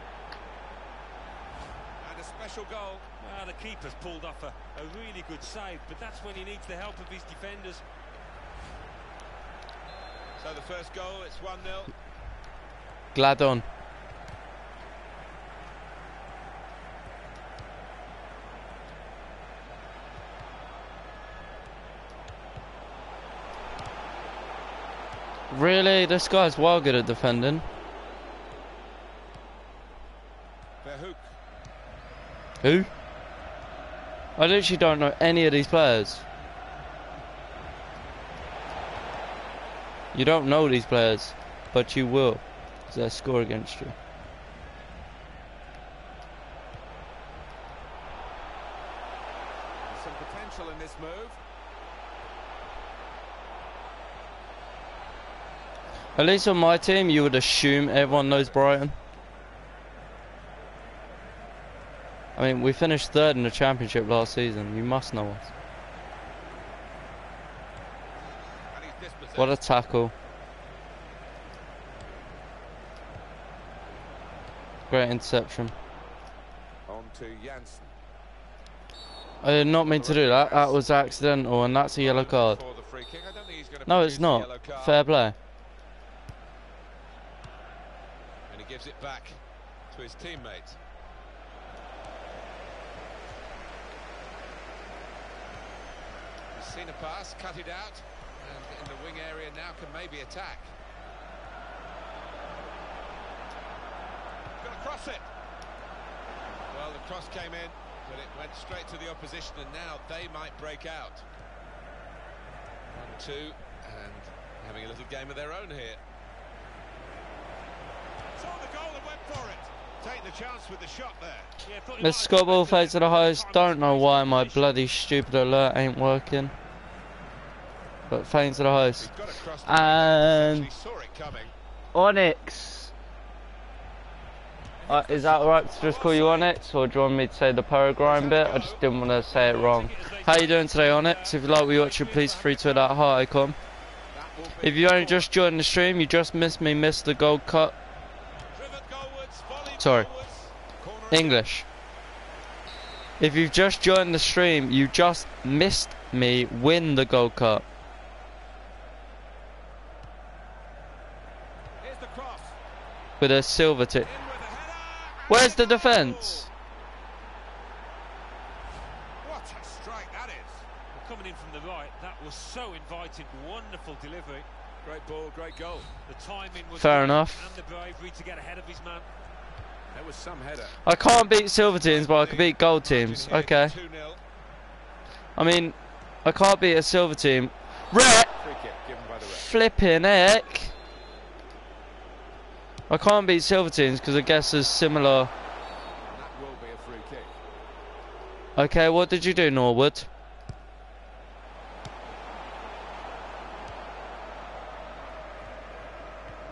And a special goal. Well, the keeper's pulled off a, a really good save, but that's when he needs the help of his defenders. So the first goal, it's 1-0. Glad on. Really? This guy's well good at defending. Verhoek. Who? I literally don't know any of these players. You don't know these players, but you will, because they score against you. Some potential in this move. At least on my team, you would assume everyone knows Brighton. I mean, we finished third in the championship last season. You must know us. What a tackle. Great interception. On to Janssen. I did not mean to do that. That was accidental, and that's a yellow card. No, it's not. Fair play. And he gives it back to his teammate. Seen a pass, cut it out, and in the wing area now can maybe attack. Gonna cross it. Well, the cross came in, but it went straight to the opposition, and now they might break out. One, two, and having a little game of their own here. Saw the goal and went for it. Take the chance with the shot there. Yeah, thought he might Mr. have Scoreball fades to the highest. Don't know why my bloody stupid alert ain't working. But fades to the highest. He's got across the And- He saw it coming. Onyx. Uh, is that alright to just call you Onyx, or do you want me to say the Peregrine bit? I just didn't want to say it wrong. How you doing today, Onyx? If you like what you watching, please free to that heart icon. That will be If you only just joined the stream, you just missed me miss the Gold Cup. driven goalwards, volleyed Sorry. English. If you've just joined the stream, you just missed me win the Gold Cup. Here's the cross. With a silver tip. In with a header. and Where's the defence? What a strike that is. Well, coming in from the right, that was so inviting. Wonderful delivery. Great ball, great goal. The timing was Fair enough. And the bravery to get ahead of his man. There was some header. I can't beat silver teams, but I can beat gold teams. Okay. I mean, I can't beat a silver team. Red Free kick given by the ref. flipping heck. I can't beat silver teams because I guess there's similar. That will be a free kick. Okay, what did you do, Norwood?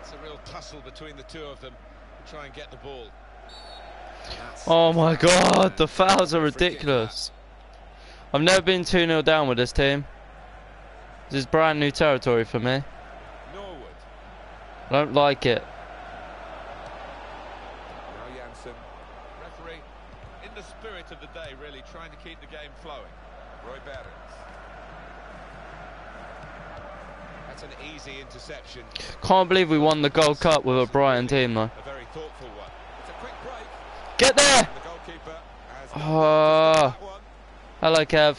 It's a real tussle between the two of them to try and get the ball. Oh my god, the fouls are ridiculous. I've never been 2 0 down with this team. This is brand new territory for me. Norwood. I don't like it. Now Janssen. Referee, in the spirit of the day, really trying to keep the game flowing. Roy Behrens. That's an easy interception. Can't believe we won the Gold Cup with a Brighton team though. A very thoughtful one. It's a quick break. Get there! The goalkeeper has ah. not Oh. Hello, Kev.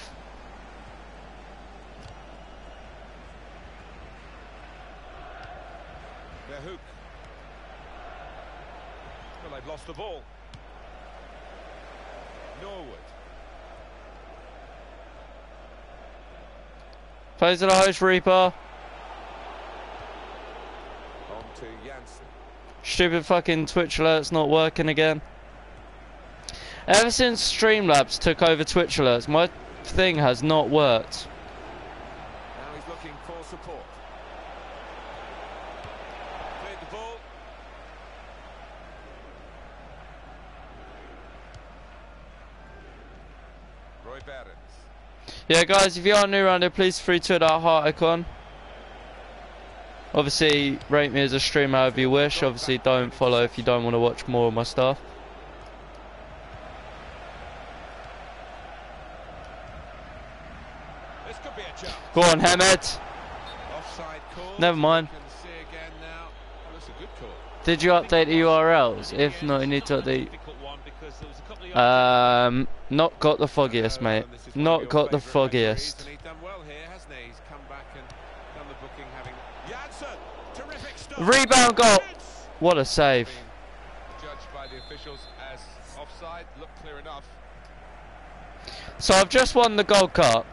Well, they've lost the ball. Norwood. Plays to the host, Reaper. On to Janssen. Stupid fucking Twitch alerts not working again. Ever since Streamlabs took over Twitch alerts, my thing has not worked. Now he's looking for support. The ball. Roy Behrens. Yeah, guys, if you are new around here, please free to hit that heart icon. Obviously, rate me as a streamer however you wish. Obviously, don't follow if you don't want to watch more of my stuff. This could be a. Go on, Hemed. Never mind. You can see again now. Oh, that's a good call. Did you update the URLs? If not, you need to update. Difficult one because there was a couple of yards Um, not got the foggiest, mate. and this is one of Not got the foggiest. And he's done well here, hasn't he? He's come back and done the booking, having Janssen. Terrific stuff. Rebound goal. What a save. Judged by the officials as offside. Looked clear enough. So I've just won the Gold Cup.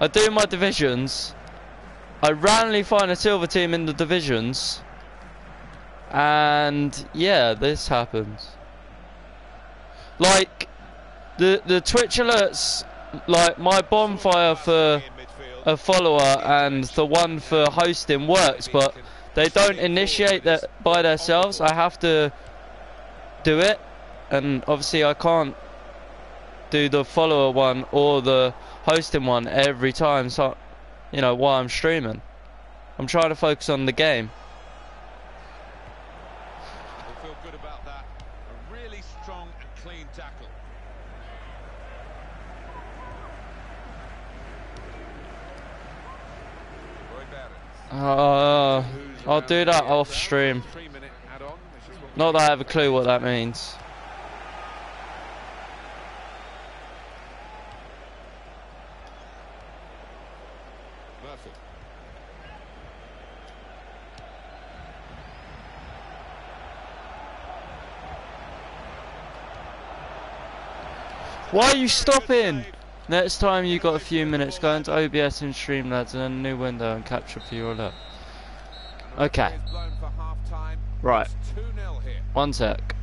I do my divisions. I randomly find a silver team in the divisions. And yeah, this happens. Like the the Twitch alerts like my bonfire for a follower and the one for hosting works, but they don't initiate that by themselves. I have to do it, and obviously I can't do the follower one or the hosting one every time. So, you know, while I'm streaming, I'm trying to focus on the game. We'll feel good about that. A really strong and clean tackle. Roy Behrens. Uh, I'll do that off stream. Not that I have a clue what that means. Why are you stopping? Next time you got a few minutes, go into OBS and Streamlabs and a new window and capture for your alert. Okay. referee is blown for half-time. Right. It's 2-0 here. One sec.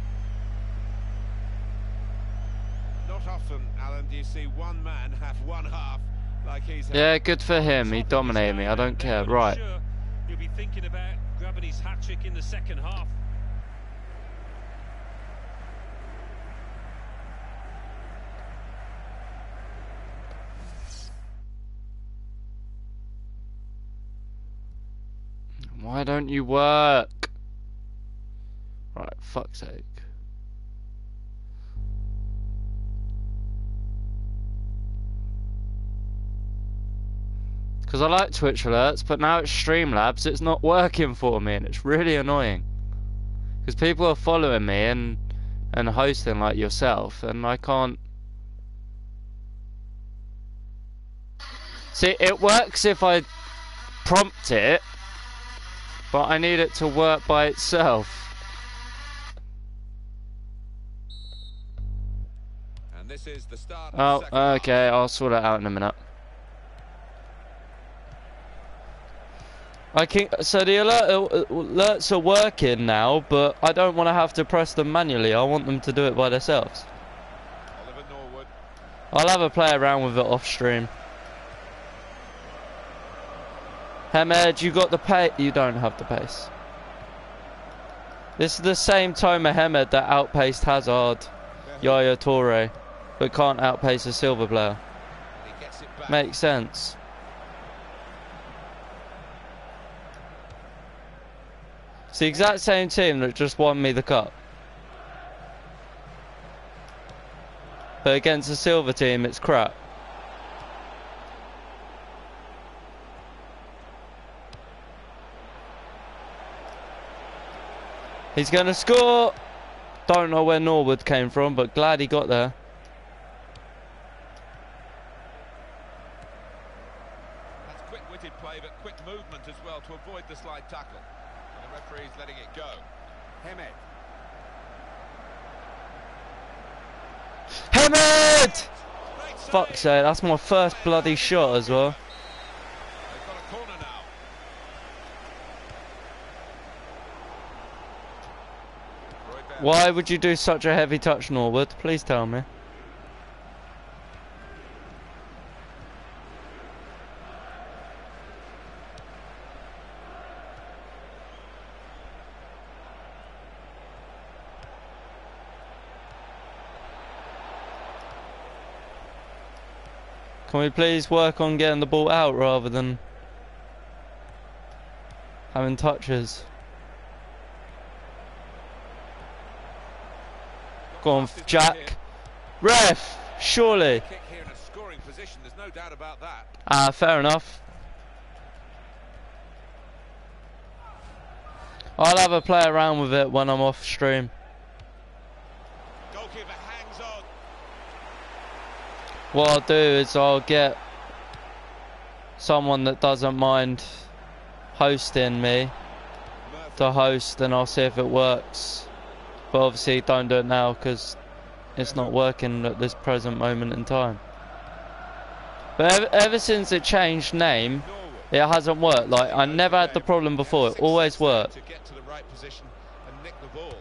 Not often, Alan, do you see one man have one half like he's. Yeah, good for him. He dominated me. I don't care. Right. He'll be thinking about grabbing his hat trick in the second half. Why don't you work? Right, fuck's sake. Because I like Twitch alerts, but now it's Streamlabs, it's not working for me, and it's really annoying. Because people are following me and and hosting like yourself, and I can't. See, it works if I prompt it, but I need it to work by itself. And this is the start of Oh, the second half. okay, I'll sort it out in a minute. I can so the alert, alerts are working now, but I don't want to have to press them manually. I want them to do it by themselves. Oliver Norwood. I'll have a play around with it off stream. Hemed, you got the pace. You don't have the pace. This is the same Tomer Hemed that outpaced Hazard, Yaya Toure, but can't outpace a silver player. Makes sense. It's the exact same team that just won me the cup. But against a silver team, it's crap. He's going to score! Don't know where Norwood came from, but glad he got there. That's quick-witted play, but quick movement as well to avoid the slide tackle. And the referee's letting it go. Hemed. Save. Fuck's sake, that's my first bloody shot as well. They've got a corner now. Roy Bell. Why would you do such a heavy touch, Norwood? Please tell me. Can we please work on getting the ball out rather than having touches? Go on, Jack. Ref, surely. Kick here in a scoring position, there's no doubt about that. Ah, fair enough. I'll have a play around with it when I'm off stream. Hangs on. What I'll do is I'll get someone that doesn't mind hosting me to host and I'll see if it works. But obviously don't do it now because it's not working at this present moment in time. But ever, ever since it changed name, it hasn't worked. Like I never had the problem before. It always worked. To get to the right position and nick the ball.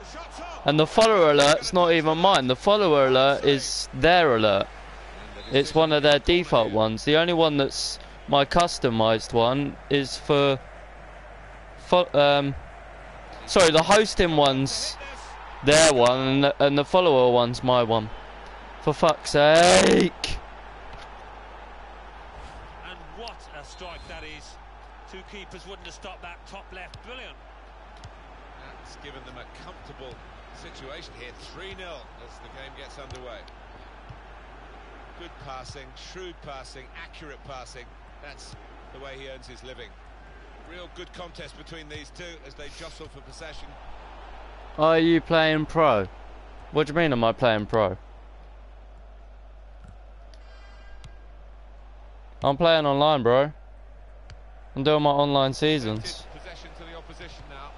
The shot's. And the follower alert's not even mine. The follower alert is their alert. It's one of their default ones. The only one that's my customized one is for, fo- um, sorry, the hosting one's their one, and the, and the follower one's my one. For fuck's sake! And what a strike that is. Two keepers wouldn't have stopped that top left. Brilliant. That's given them a comfortable situation here. 3 0 as the game gets underway. Good passing, shrewd passing, accurate passing. That's the way he earns his living. Real good contest between these two as they jostle for possession. Are you playing pro? What do you mean? Am I playing pro? I'm playing online, bro. I'm doing my online seasons. Possession to the opposition now.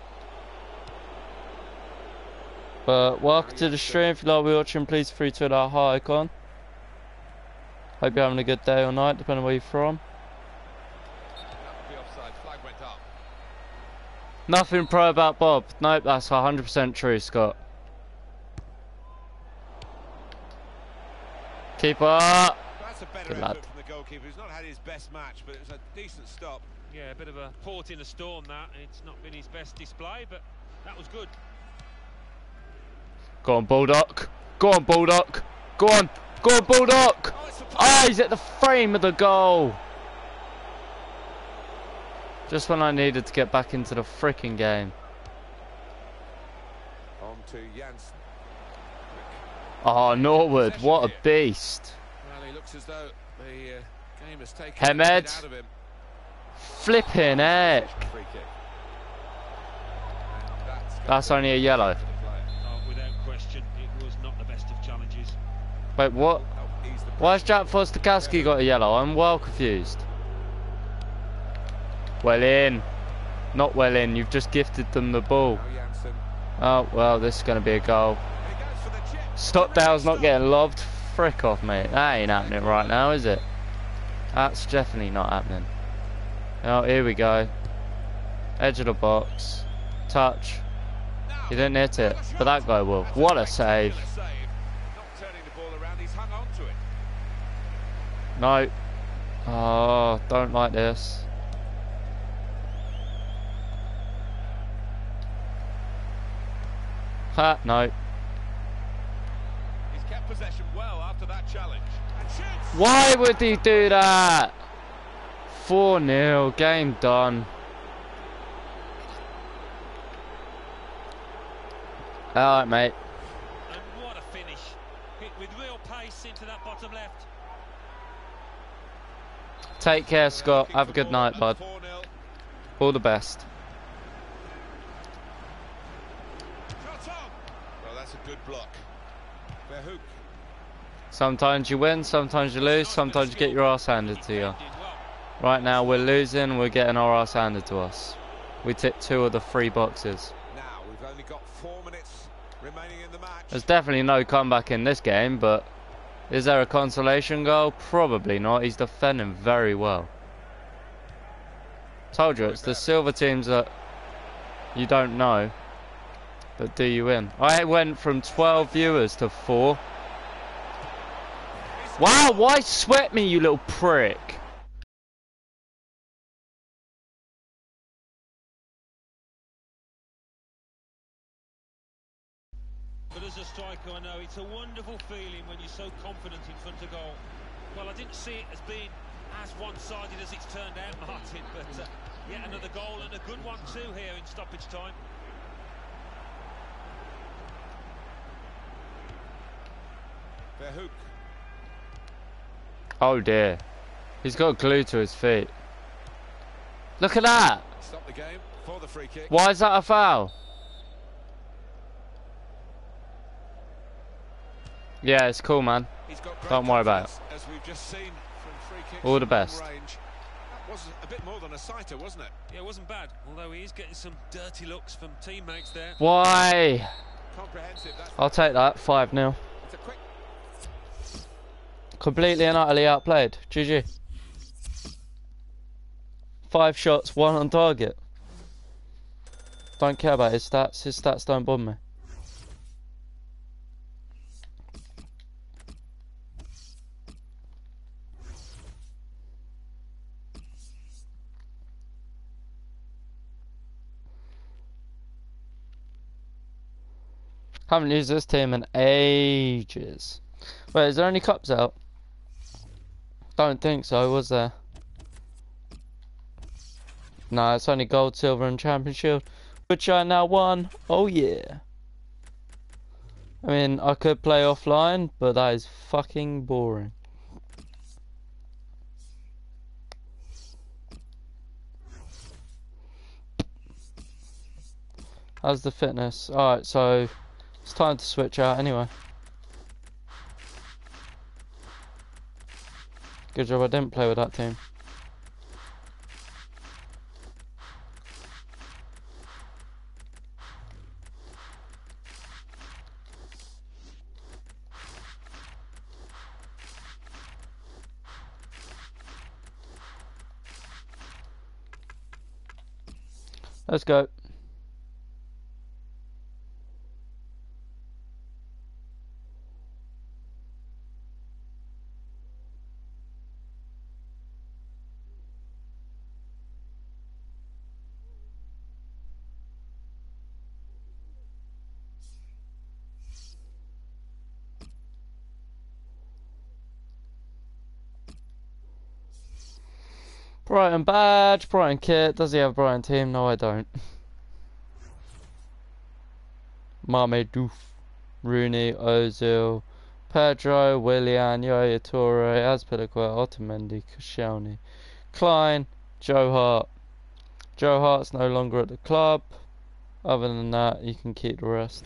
But welcome to the stream. If you like watching, please free to that heart icon. Hope you're having a good day or night, depending where you're from. That would be offside. Flag went up. Nothing pro about Bob. Nope, that's 100% true, Scott. Keeper. That's a better Good effort lad. from the goalkeeper. He's not had his best match, but it was a decent stop. Yeah, a bit of a port in a storm that. It's not been his best display, but that was good. Go on, Baldock. Go on, Baldock. Go on. Go on, Baldock. Oh, it's a Ah, he's at the frame of the goal. Just when I needed to get back into the freaking game. On to Janssen. Oh, Norwood, what a beast. Well, he looks as though the uh, game has taken Hemed. out of him. Flipping heck. Free kick. And that's gonna That's be only a yellow. for the player. Oh, without question, it was not the best of challenges. Wait, what? Help Why has Jack Forster-Caskey got a yellow? I'm well confused. Well in. Not well in. You've just gifted them the ball. Oh, oh well, this is going to be a goal. He goes for the chip. Stockdale's not getting lobbed. Frick off, mate. That ain't happening right now, is it? That's definitely not happening. Oh, here we go. Edge of the box. Touch. He didn't hit it, but that guy will. What a save. save. Not turning the ball around, he's hung on to it. No. Oh, don't like this. Ha, no. He's kept possession well after that challenge. Why would he do that? 4 0, game done. Alright, mate. And what a finish. Hit with real pace into that bottom left. Take care, Scott. Have a good night, bud. All the best. Shot on! Well, that's a good block. Verhoek. Sometimes you win, sometimes you lose, sometimes you get your ass handed to you. Right now we're losing, we're getting our ass handed to us. We tick two of the three boxes. Now, we've only got four minutes remaining in the match. There's definitely no comeback in this game, but is there a consolation goal? Probably not. He's defending very well. Told you, it's the silver teams that you don't know, but do you win? I went from 12 viewers to 4. Wow, why sweat me, you little prick? But as a striker, I know it's a wonderful feeling when you're so confident in front of goal. Well, I didn't see it as being as one-sided as it's turned out, Martin, but uh, yet another goal and a good one too here in stoppage time. Verhoek. Oh dear. He's got glue to his feet. Look at that! Stop the game for the free kick. Why is that a foul? Yeah, it's cool, man. He's got great Don't worry about it. As we've just seen from free kicks All the best. Range. That was a bit more than a sighter, wasn't it? Yeah, it wasn't bad, although he is getting some dirty looks from teammates there. Why? Comprehensive. That's I'll take that. 5 0. Completely and utterly outplayed. GG. Five shots, one on target. Don't care about his stats. His stats don't bother me. Haven't used this team in ages. Wait, is there any cups out? Don't think so, was there? No, it's only gold, silver, and champion shield, which I now won. Oh yeah. I mean, I could play offline, but that is fucking boring. How's the fitness? Alright, so it's time to switch out anyway. Good job I didn't play with that team. Let's go. Brighton badge, Brighton kit. Does he have Brighton team? No, I don't. Mame Diouf, Rooney, Ozil, Pedro, Willian, Yaya Toure, Azpilicueta, Otamendi, Koscielny, Klein, Joe Hart. Joe Hart's no longer at the club. Other than that, you can keep the rest.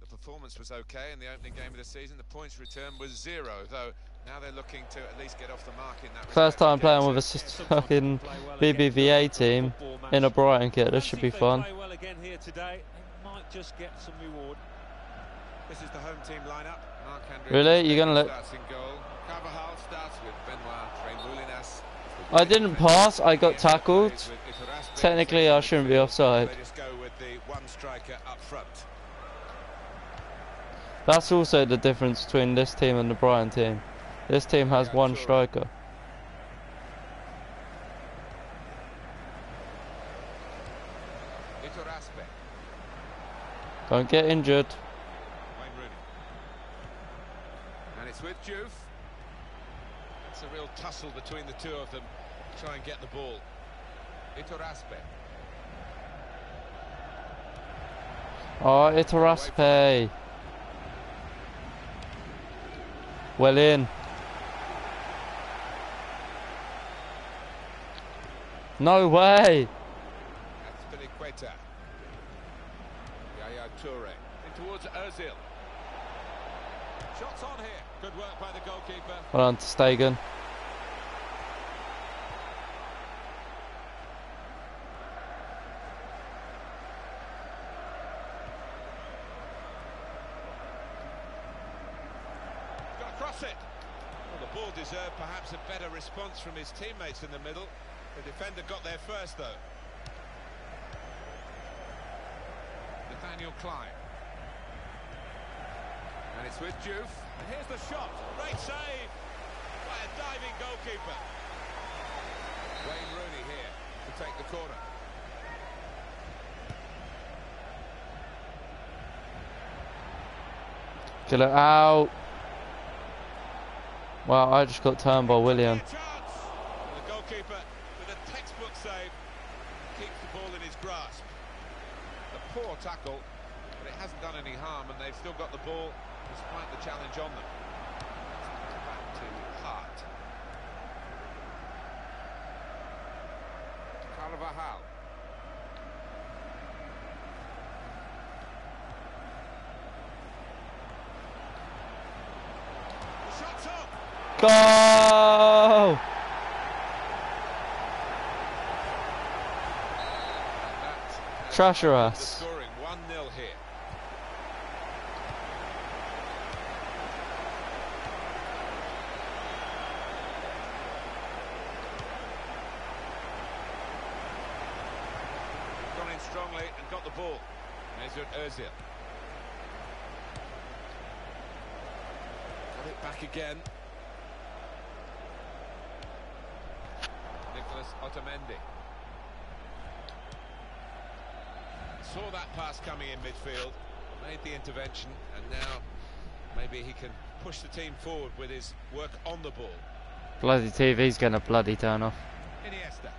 The performance was okay in the opening game of the season. The points return was zero, though now they're looking to at least get off the mark in that. First time playing with a So- fucking well BBVA team in a Brighton kit. This should be fun. well again here today, might just get some reward. This is the home team lineup. Marc-Andre Really? You Ter gonna let- starts in goal. Carvajal starts with Benoit Tremoulinas. I didn't pass, I got tackled. Technically, I shouldn't be offside. They just go with the one striker up front. That's also the difference between this team and the Brighton team. This team has one striker. Don't get injured. And it's with Juve. It's a real tussle between the two of them. Try and get the ball. Iturraspe. Oh, Iturraspe. Well in. No way. That's Filiqueta. Yaya Toure. In towards Ozil. Shots on here. Good work by the goalkeeper. Well on to Stegen. Cross it. Well, the ball deserved perhaps a better response from his teammates in the middle. The defender got there first, though. Nathaniel Klein. And it's with Juve. And here's the shot. Great save by a diving goalkeeper. Wayne Rooney here to take the corner. Get it out. Wow, I just got turned by Willian. A chance. The goalkeeper with a textbook save keeps the ball in his grasp. A poor tackle, but it hasn't done any harm, and they've still got the ball despite the challenge on them. Back to Hart. Carvajal. Shot's up. Go! And that has Trash your the ass. scoring 1-0 here. Gone in strongly and got the ball. Mesut Ozil. Got it back again. Nicholas Otamendi. Saw that pass coming in midfield, made the intervention, and now maybe he can push the team forward with his work on the ball. Bloody TV's gonna bloody turn off. Iniesta.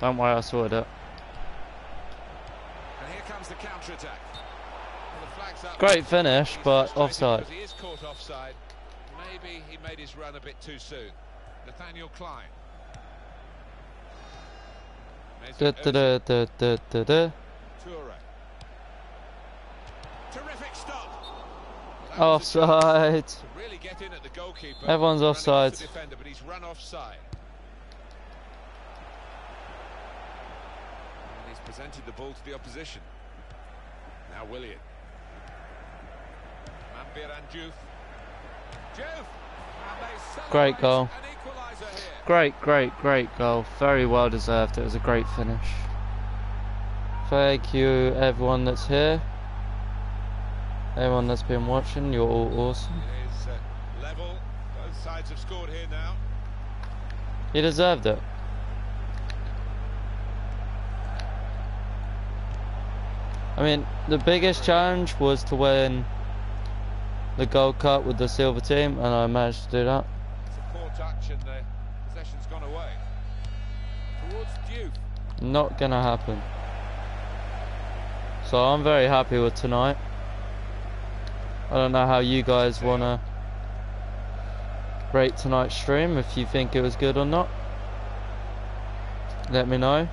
Don't worry, I sorted it. And here comes the counter-attack. Well, the flag's up. Great finish, but offside. He is caught offside. Maybe he made his run a bit too soon. Nathaniel Klein. Da, Mesut da, Ozil. da, da, da, da, da. Toure. Terrific stop. That was a chance Offside. really get in at the goalkeeper. Everyone's off offside. the defender, but he's run offside. And he's presented the ball to the opposition. Now Willian. Mame Biram. And they Great goal. An equaliser here. Great, great, great goal. Very well deserved. It was a great finish. Thank you, everyone that's here. Everyone that's been watching, you're all awesome. It is uh, level. Both sides have scored here now. You deserved it. I mean, the biggest challenge was to win the Gold Cup with the silver team, and I managed to do that. It's a poor touch and the possession's gone away. Towards Juve. Not gonna happen. So I'm very happy with tonight. I don't know how you guys wanna rate tonight's stream, if you think it was good or not. Let me know.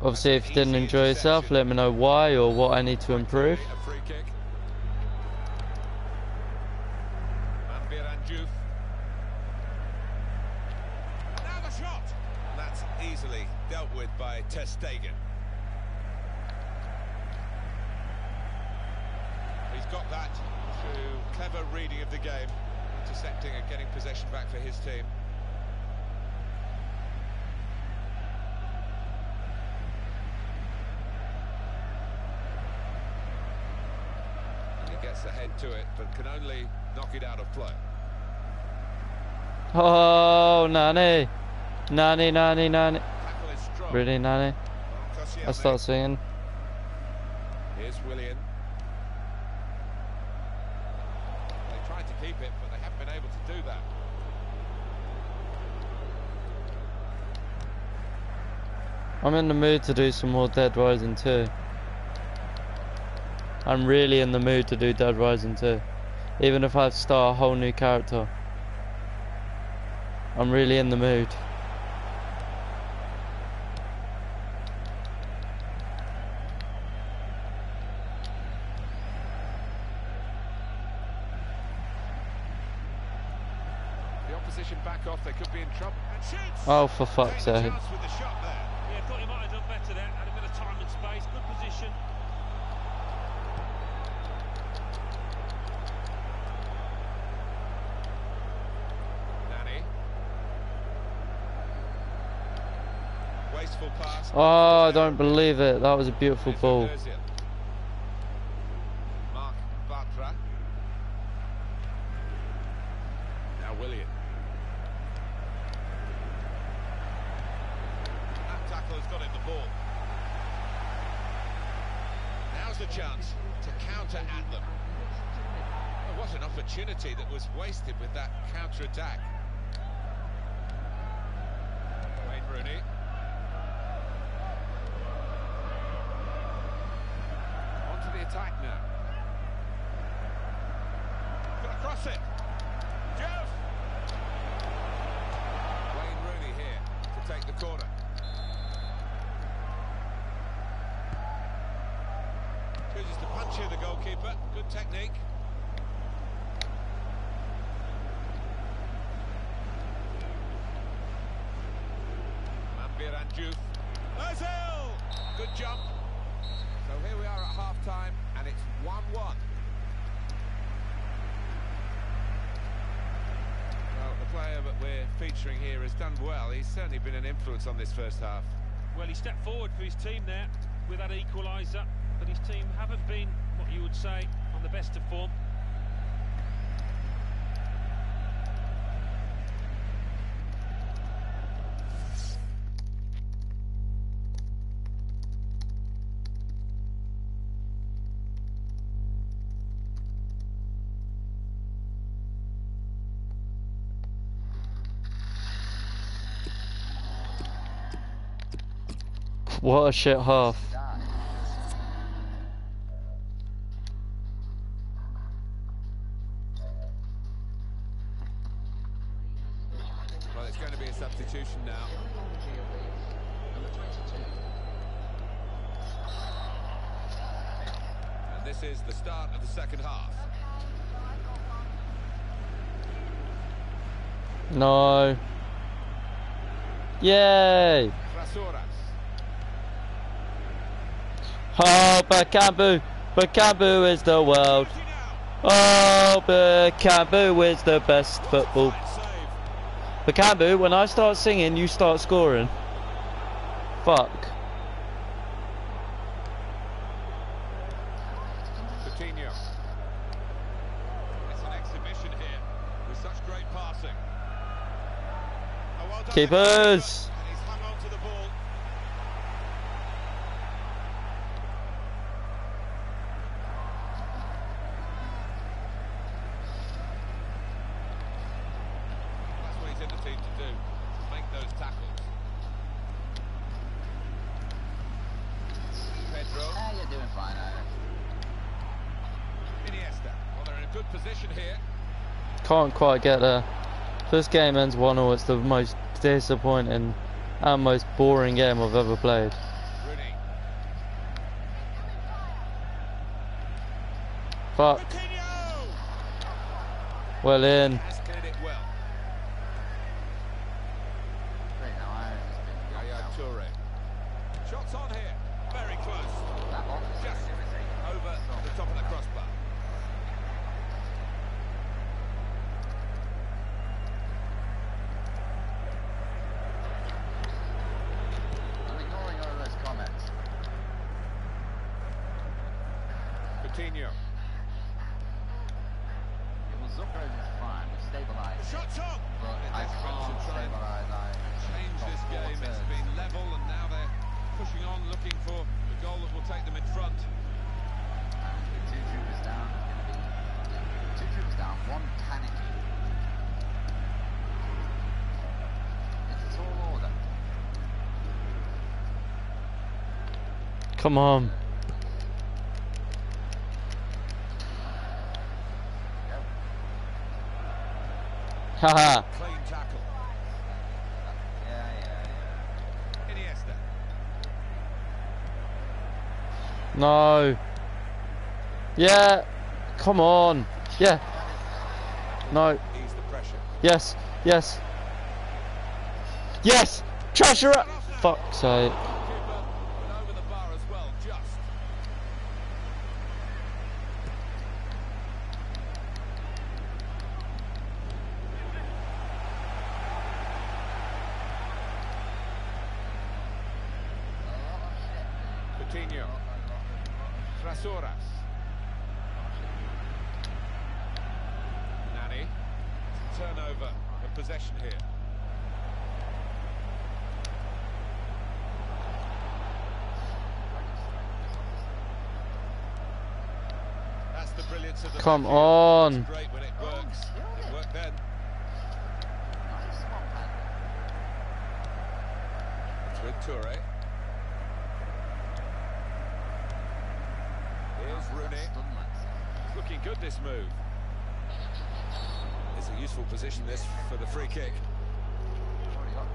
Obviously, if you didn't enjoy yourself, let me know why or what I need to improve. Nani. Nani, Nani, Nani. Tackle is strong. Really, Nani? I start singing. Here's Willian. They tried to keep it, but they haven't been able to do that. I'm in the mood to do some more Dead Rising 2. I'm really in the mood to do Dead Rising 2. Even if I have to start a whole new character. I'm really in the mood. The opposition back off, they could be in trouble. Oh, for fuck's sake. chance with the shot there. Yeah, thought he might have done better there. Had a bit of time and space. Good position. Nani. Wasteful pass. Oh, I don't believe it. That was a beautiful ball. Ozil. Marc Bartra. Now Willian. That tackle has got him the ball. Now's the chance to counter at them. Oh, what an opportunity that was wasted with that counter attack. Wayne Rooney. On to the attack now. Gonna cross it. Jeff! Wayne Rooney here to take the corner. Chooses to punch here the goalkeeper. Good technique. Mame Biram Diouf. Ozil! Good jump. So here we are at half time, and it's 1 1. Well, the player that we're featuring here has done well. He's certainly been an influence on this first half. Well, he stepped forward for his team there with that equaliser, but his team haven't been what you would say on the best of form. What a shit half. Well, it's going to be a substitution now. And this is the start of the second half. No. Yay! Rasuras. Oh, Bakambu! Bakambu is the world. Oh, Bakambu is the best football. Save. Bakambu, when I start singing, you start scoring. Fuck. Coutinho. It's an exhibition here with such great passing. Oh, well. Keepers! And he's hung on to the ball. That's what he's in the team to do, make those tackles. Pedro. Ah, you're doing fine, Aaron. Iniesta. Well, they're in a good position here. Can't quite get there. This game ends 1 0. It's the most disappointing and most boring game I've ever played. Fuck. Well in. Come on. Haha. No. Yeah. Come on. Yeah. No. Ease the pressure. Yes. Yes. Yes. Trash her up. Fuck's sake. Goalkeeper went over the bar as well, just. Coutinho. Trashorras. Nani. Turnover of possession here. That's the brilliance of the Come back heel. on. It's great when it works. It worked then. Nice one, man. It's with Toure. Here's Rooney. Stun like Looking good this move. It's a useful position this for the free kick. Already got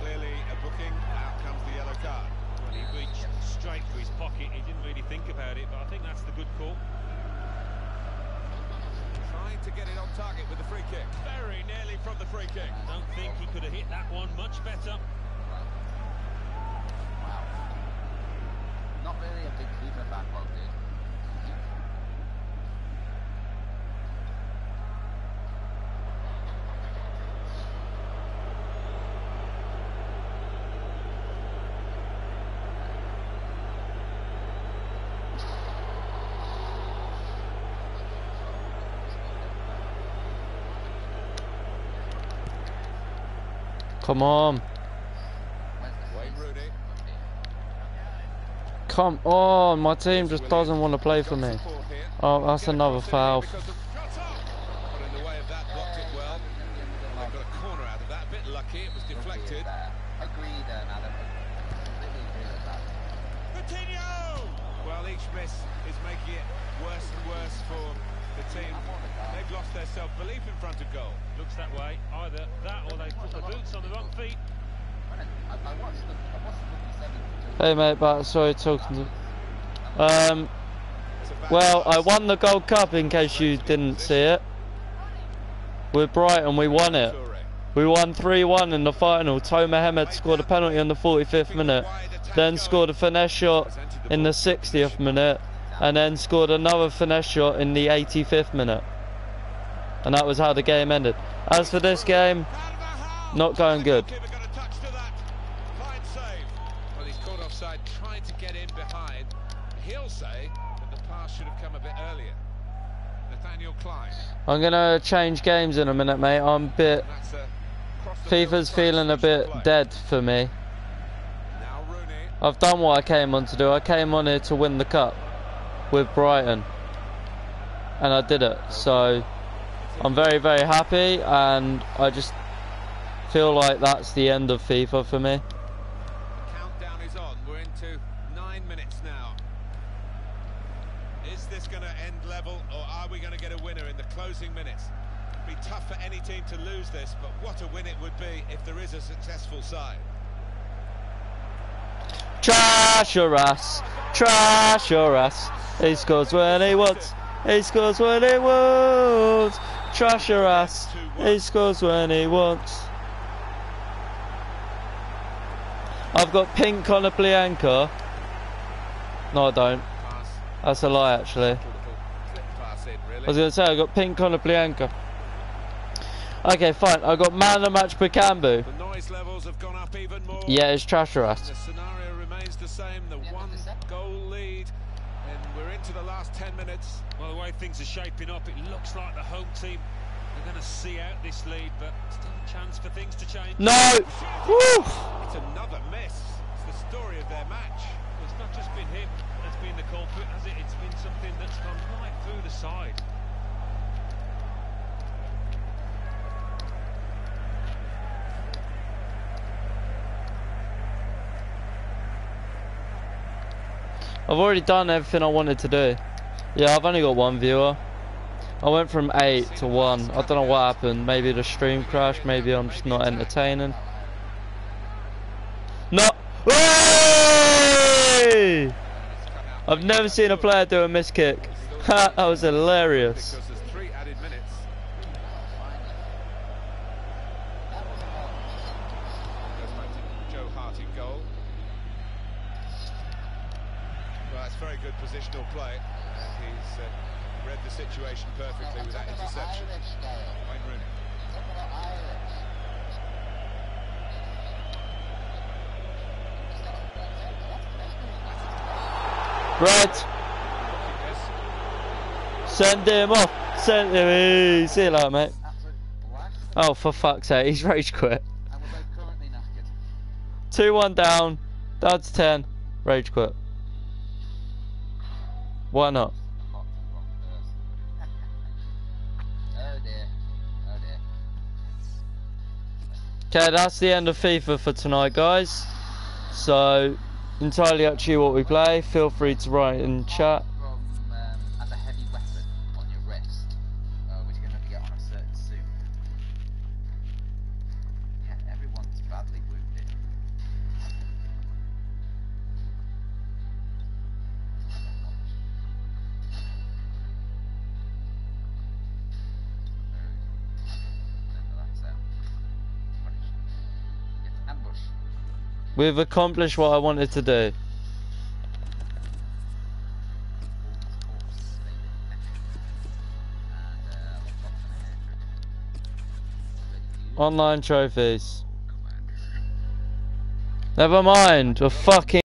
Clearly a booking. Out comes the yellow card. Well, he reached straight for his pocket. He didn't really think about it, but I think that's the good call. Trying to get it on target with the free kick. Very nearly from the free kick. Don't think he could have hit that one much better. Wow. Not really a big keeper backlog, dude. Come on. Where's the Wayne face? Rooney. Come on. My team just doesn't want to play for me. Oh, that's another foul. because of- Shot on! Got in the way of that, blocked it well. They got a corner out of that. A bit lucky, it was deflected. Agreed, uh, Adam. Completely agree with that. Coutinho! Well, each miss is making it worse and worse for the team. They've lost their self-belief in front of goal. Looks that way. Either that or they put the boots on the wrong feet. Hey mate, but sorry talking to. Um. Well, I won the Gold Cup in case you didn't see it. With Brighton, we won it. We won 3-1 in the final. Tomer Hemed scored a penalty in the 45th minute, then scored a finesse shot in the 60th minute, and then scored another finesse shot in the 85th minute. And that was how the game ended. As for this game, not going good. A touch to that. Fine save. Well, he's caught offside, trying to get in behind. He'll say that the pass should have come a bit earlier. Nathaniel Klein. I'm gonna change games in a minute, mate. I'm a bit. That's a cross the FIFA's feeling a bit dead for me. I've done what I came on to do. I came on here to win the cup with Brighton, and I did it. So I'm very, very happy, and I just feel like that's the end of FIFA for me. Countdown is on. We're into nine minutes now. Is this going to end level, or are we going to get a winner in the closing minutes? Be tough for any team to lose this, but what a win it would be if there is a successful side. Trash your ass, trash your ass. He scores when he wants. He scores when he wants. Trash your ass. He scores when he wants. I've got pink on a Blianca. No, I don't. That's a lie, actually. little clip pass in, really. I was going to say, I've got pink on a Blianca. Okay, fine. I got man of the match Bakambu. The noise levels have gone up even more. Yeah, it's trash your ass. Same. The one goal lead, and we're into the last 10 minutes. Well, the way things are shaping up, it looks like the home team are going to see out this lead, but still a chance for things to change. No! Woo! It's another miss. It's the story of their match. It's not just been him that's been the culprit, has it? It's been something that's gone right through the side. I've already done everything I wanted to do. Yeah, I've only got one viewer. I went from 8 to 1. I don't know what happened. Maybe the stream crashed. Maybe I'm just not entertaining. No! Hey! I've never seen a player do a miss kick. that was hilarious. Because there's three added minutes. Goes back to Joe Hart in goal. Well, that's very good positional play. And he's uh, read the situation perfectly with that interception. Wayne Rooney. Send him off. Send him. See you later, mate. Oh, for fuck's sake, he's rage quit. And we're both currently knackered. 2 1 down, to 10, rage quit. Why not? Okay, that's the end of FIFA for tonight, guys. So, entirely up to you what we play. Feel free to write in chat. We've accomplished what I wanted to do. Online trophies. Never mind, we're fucking.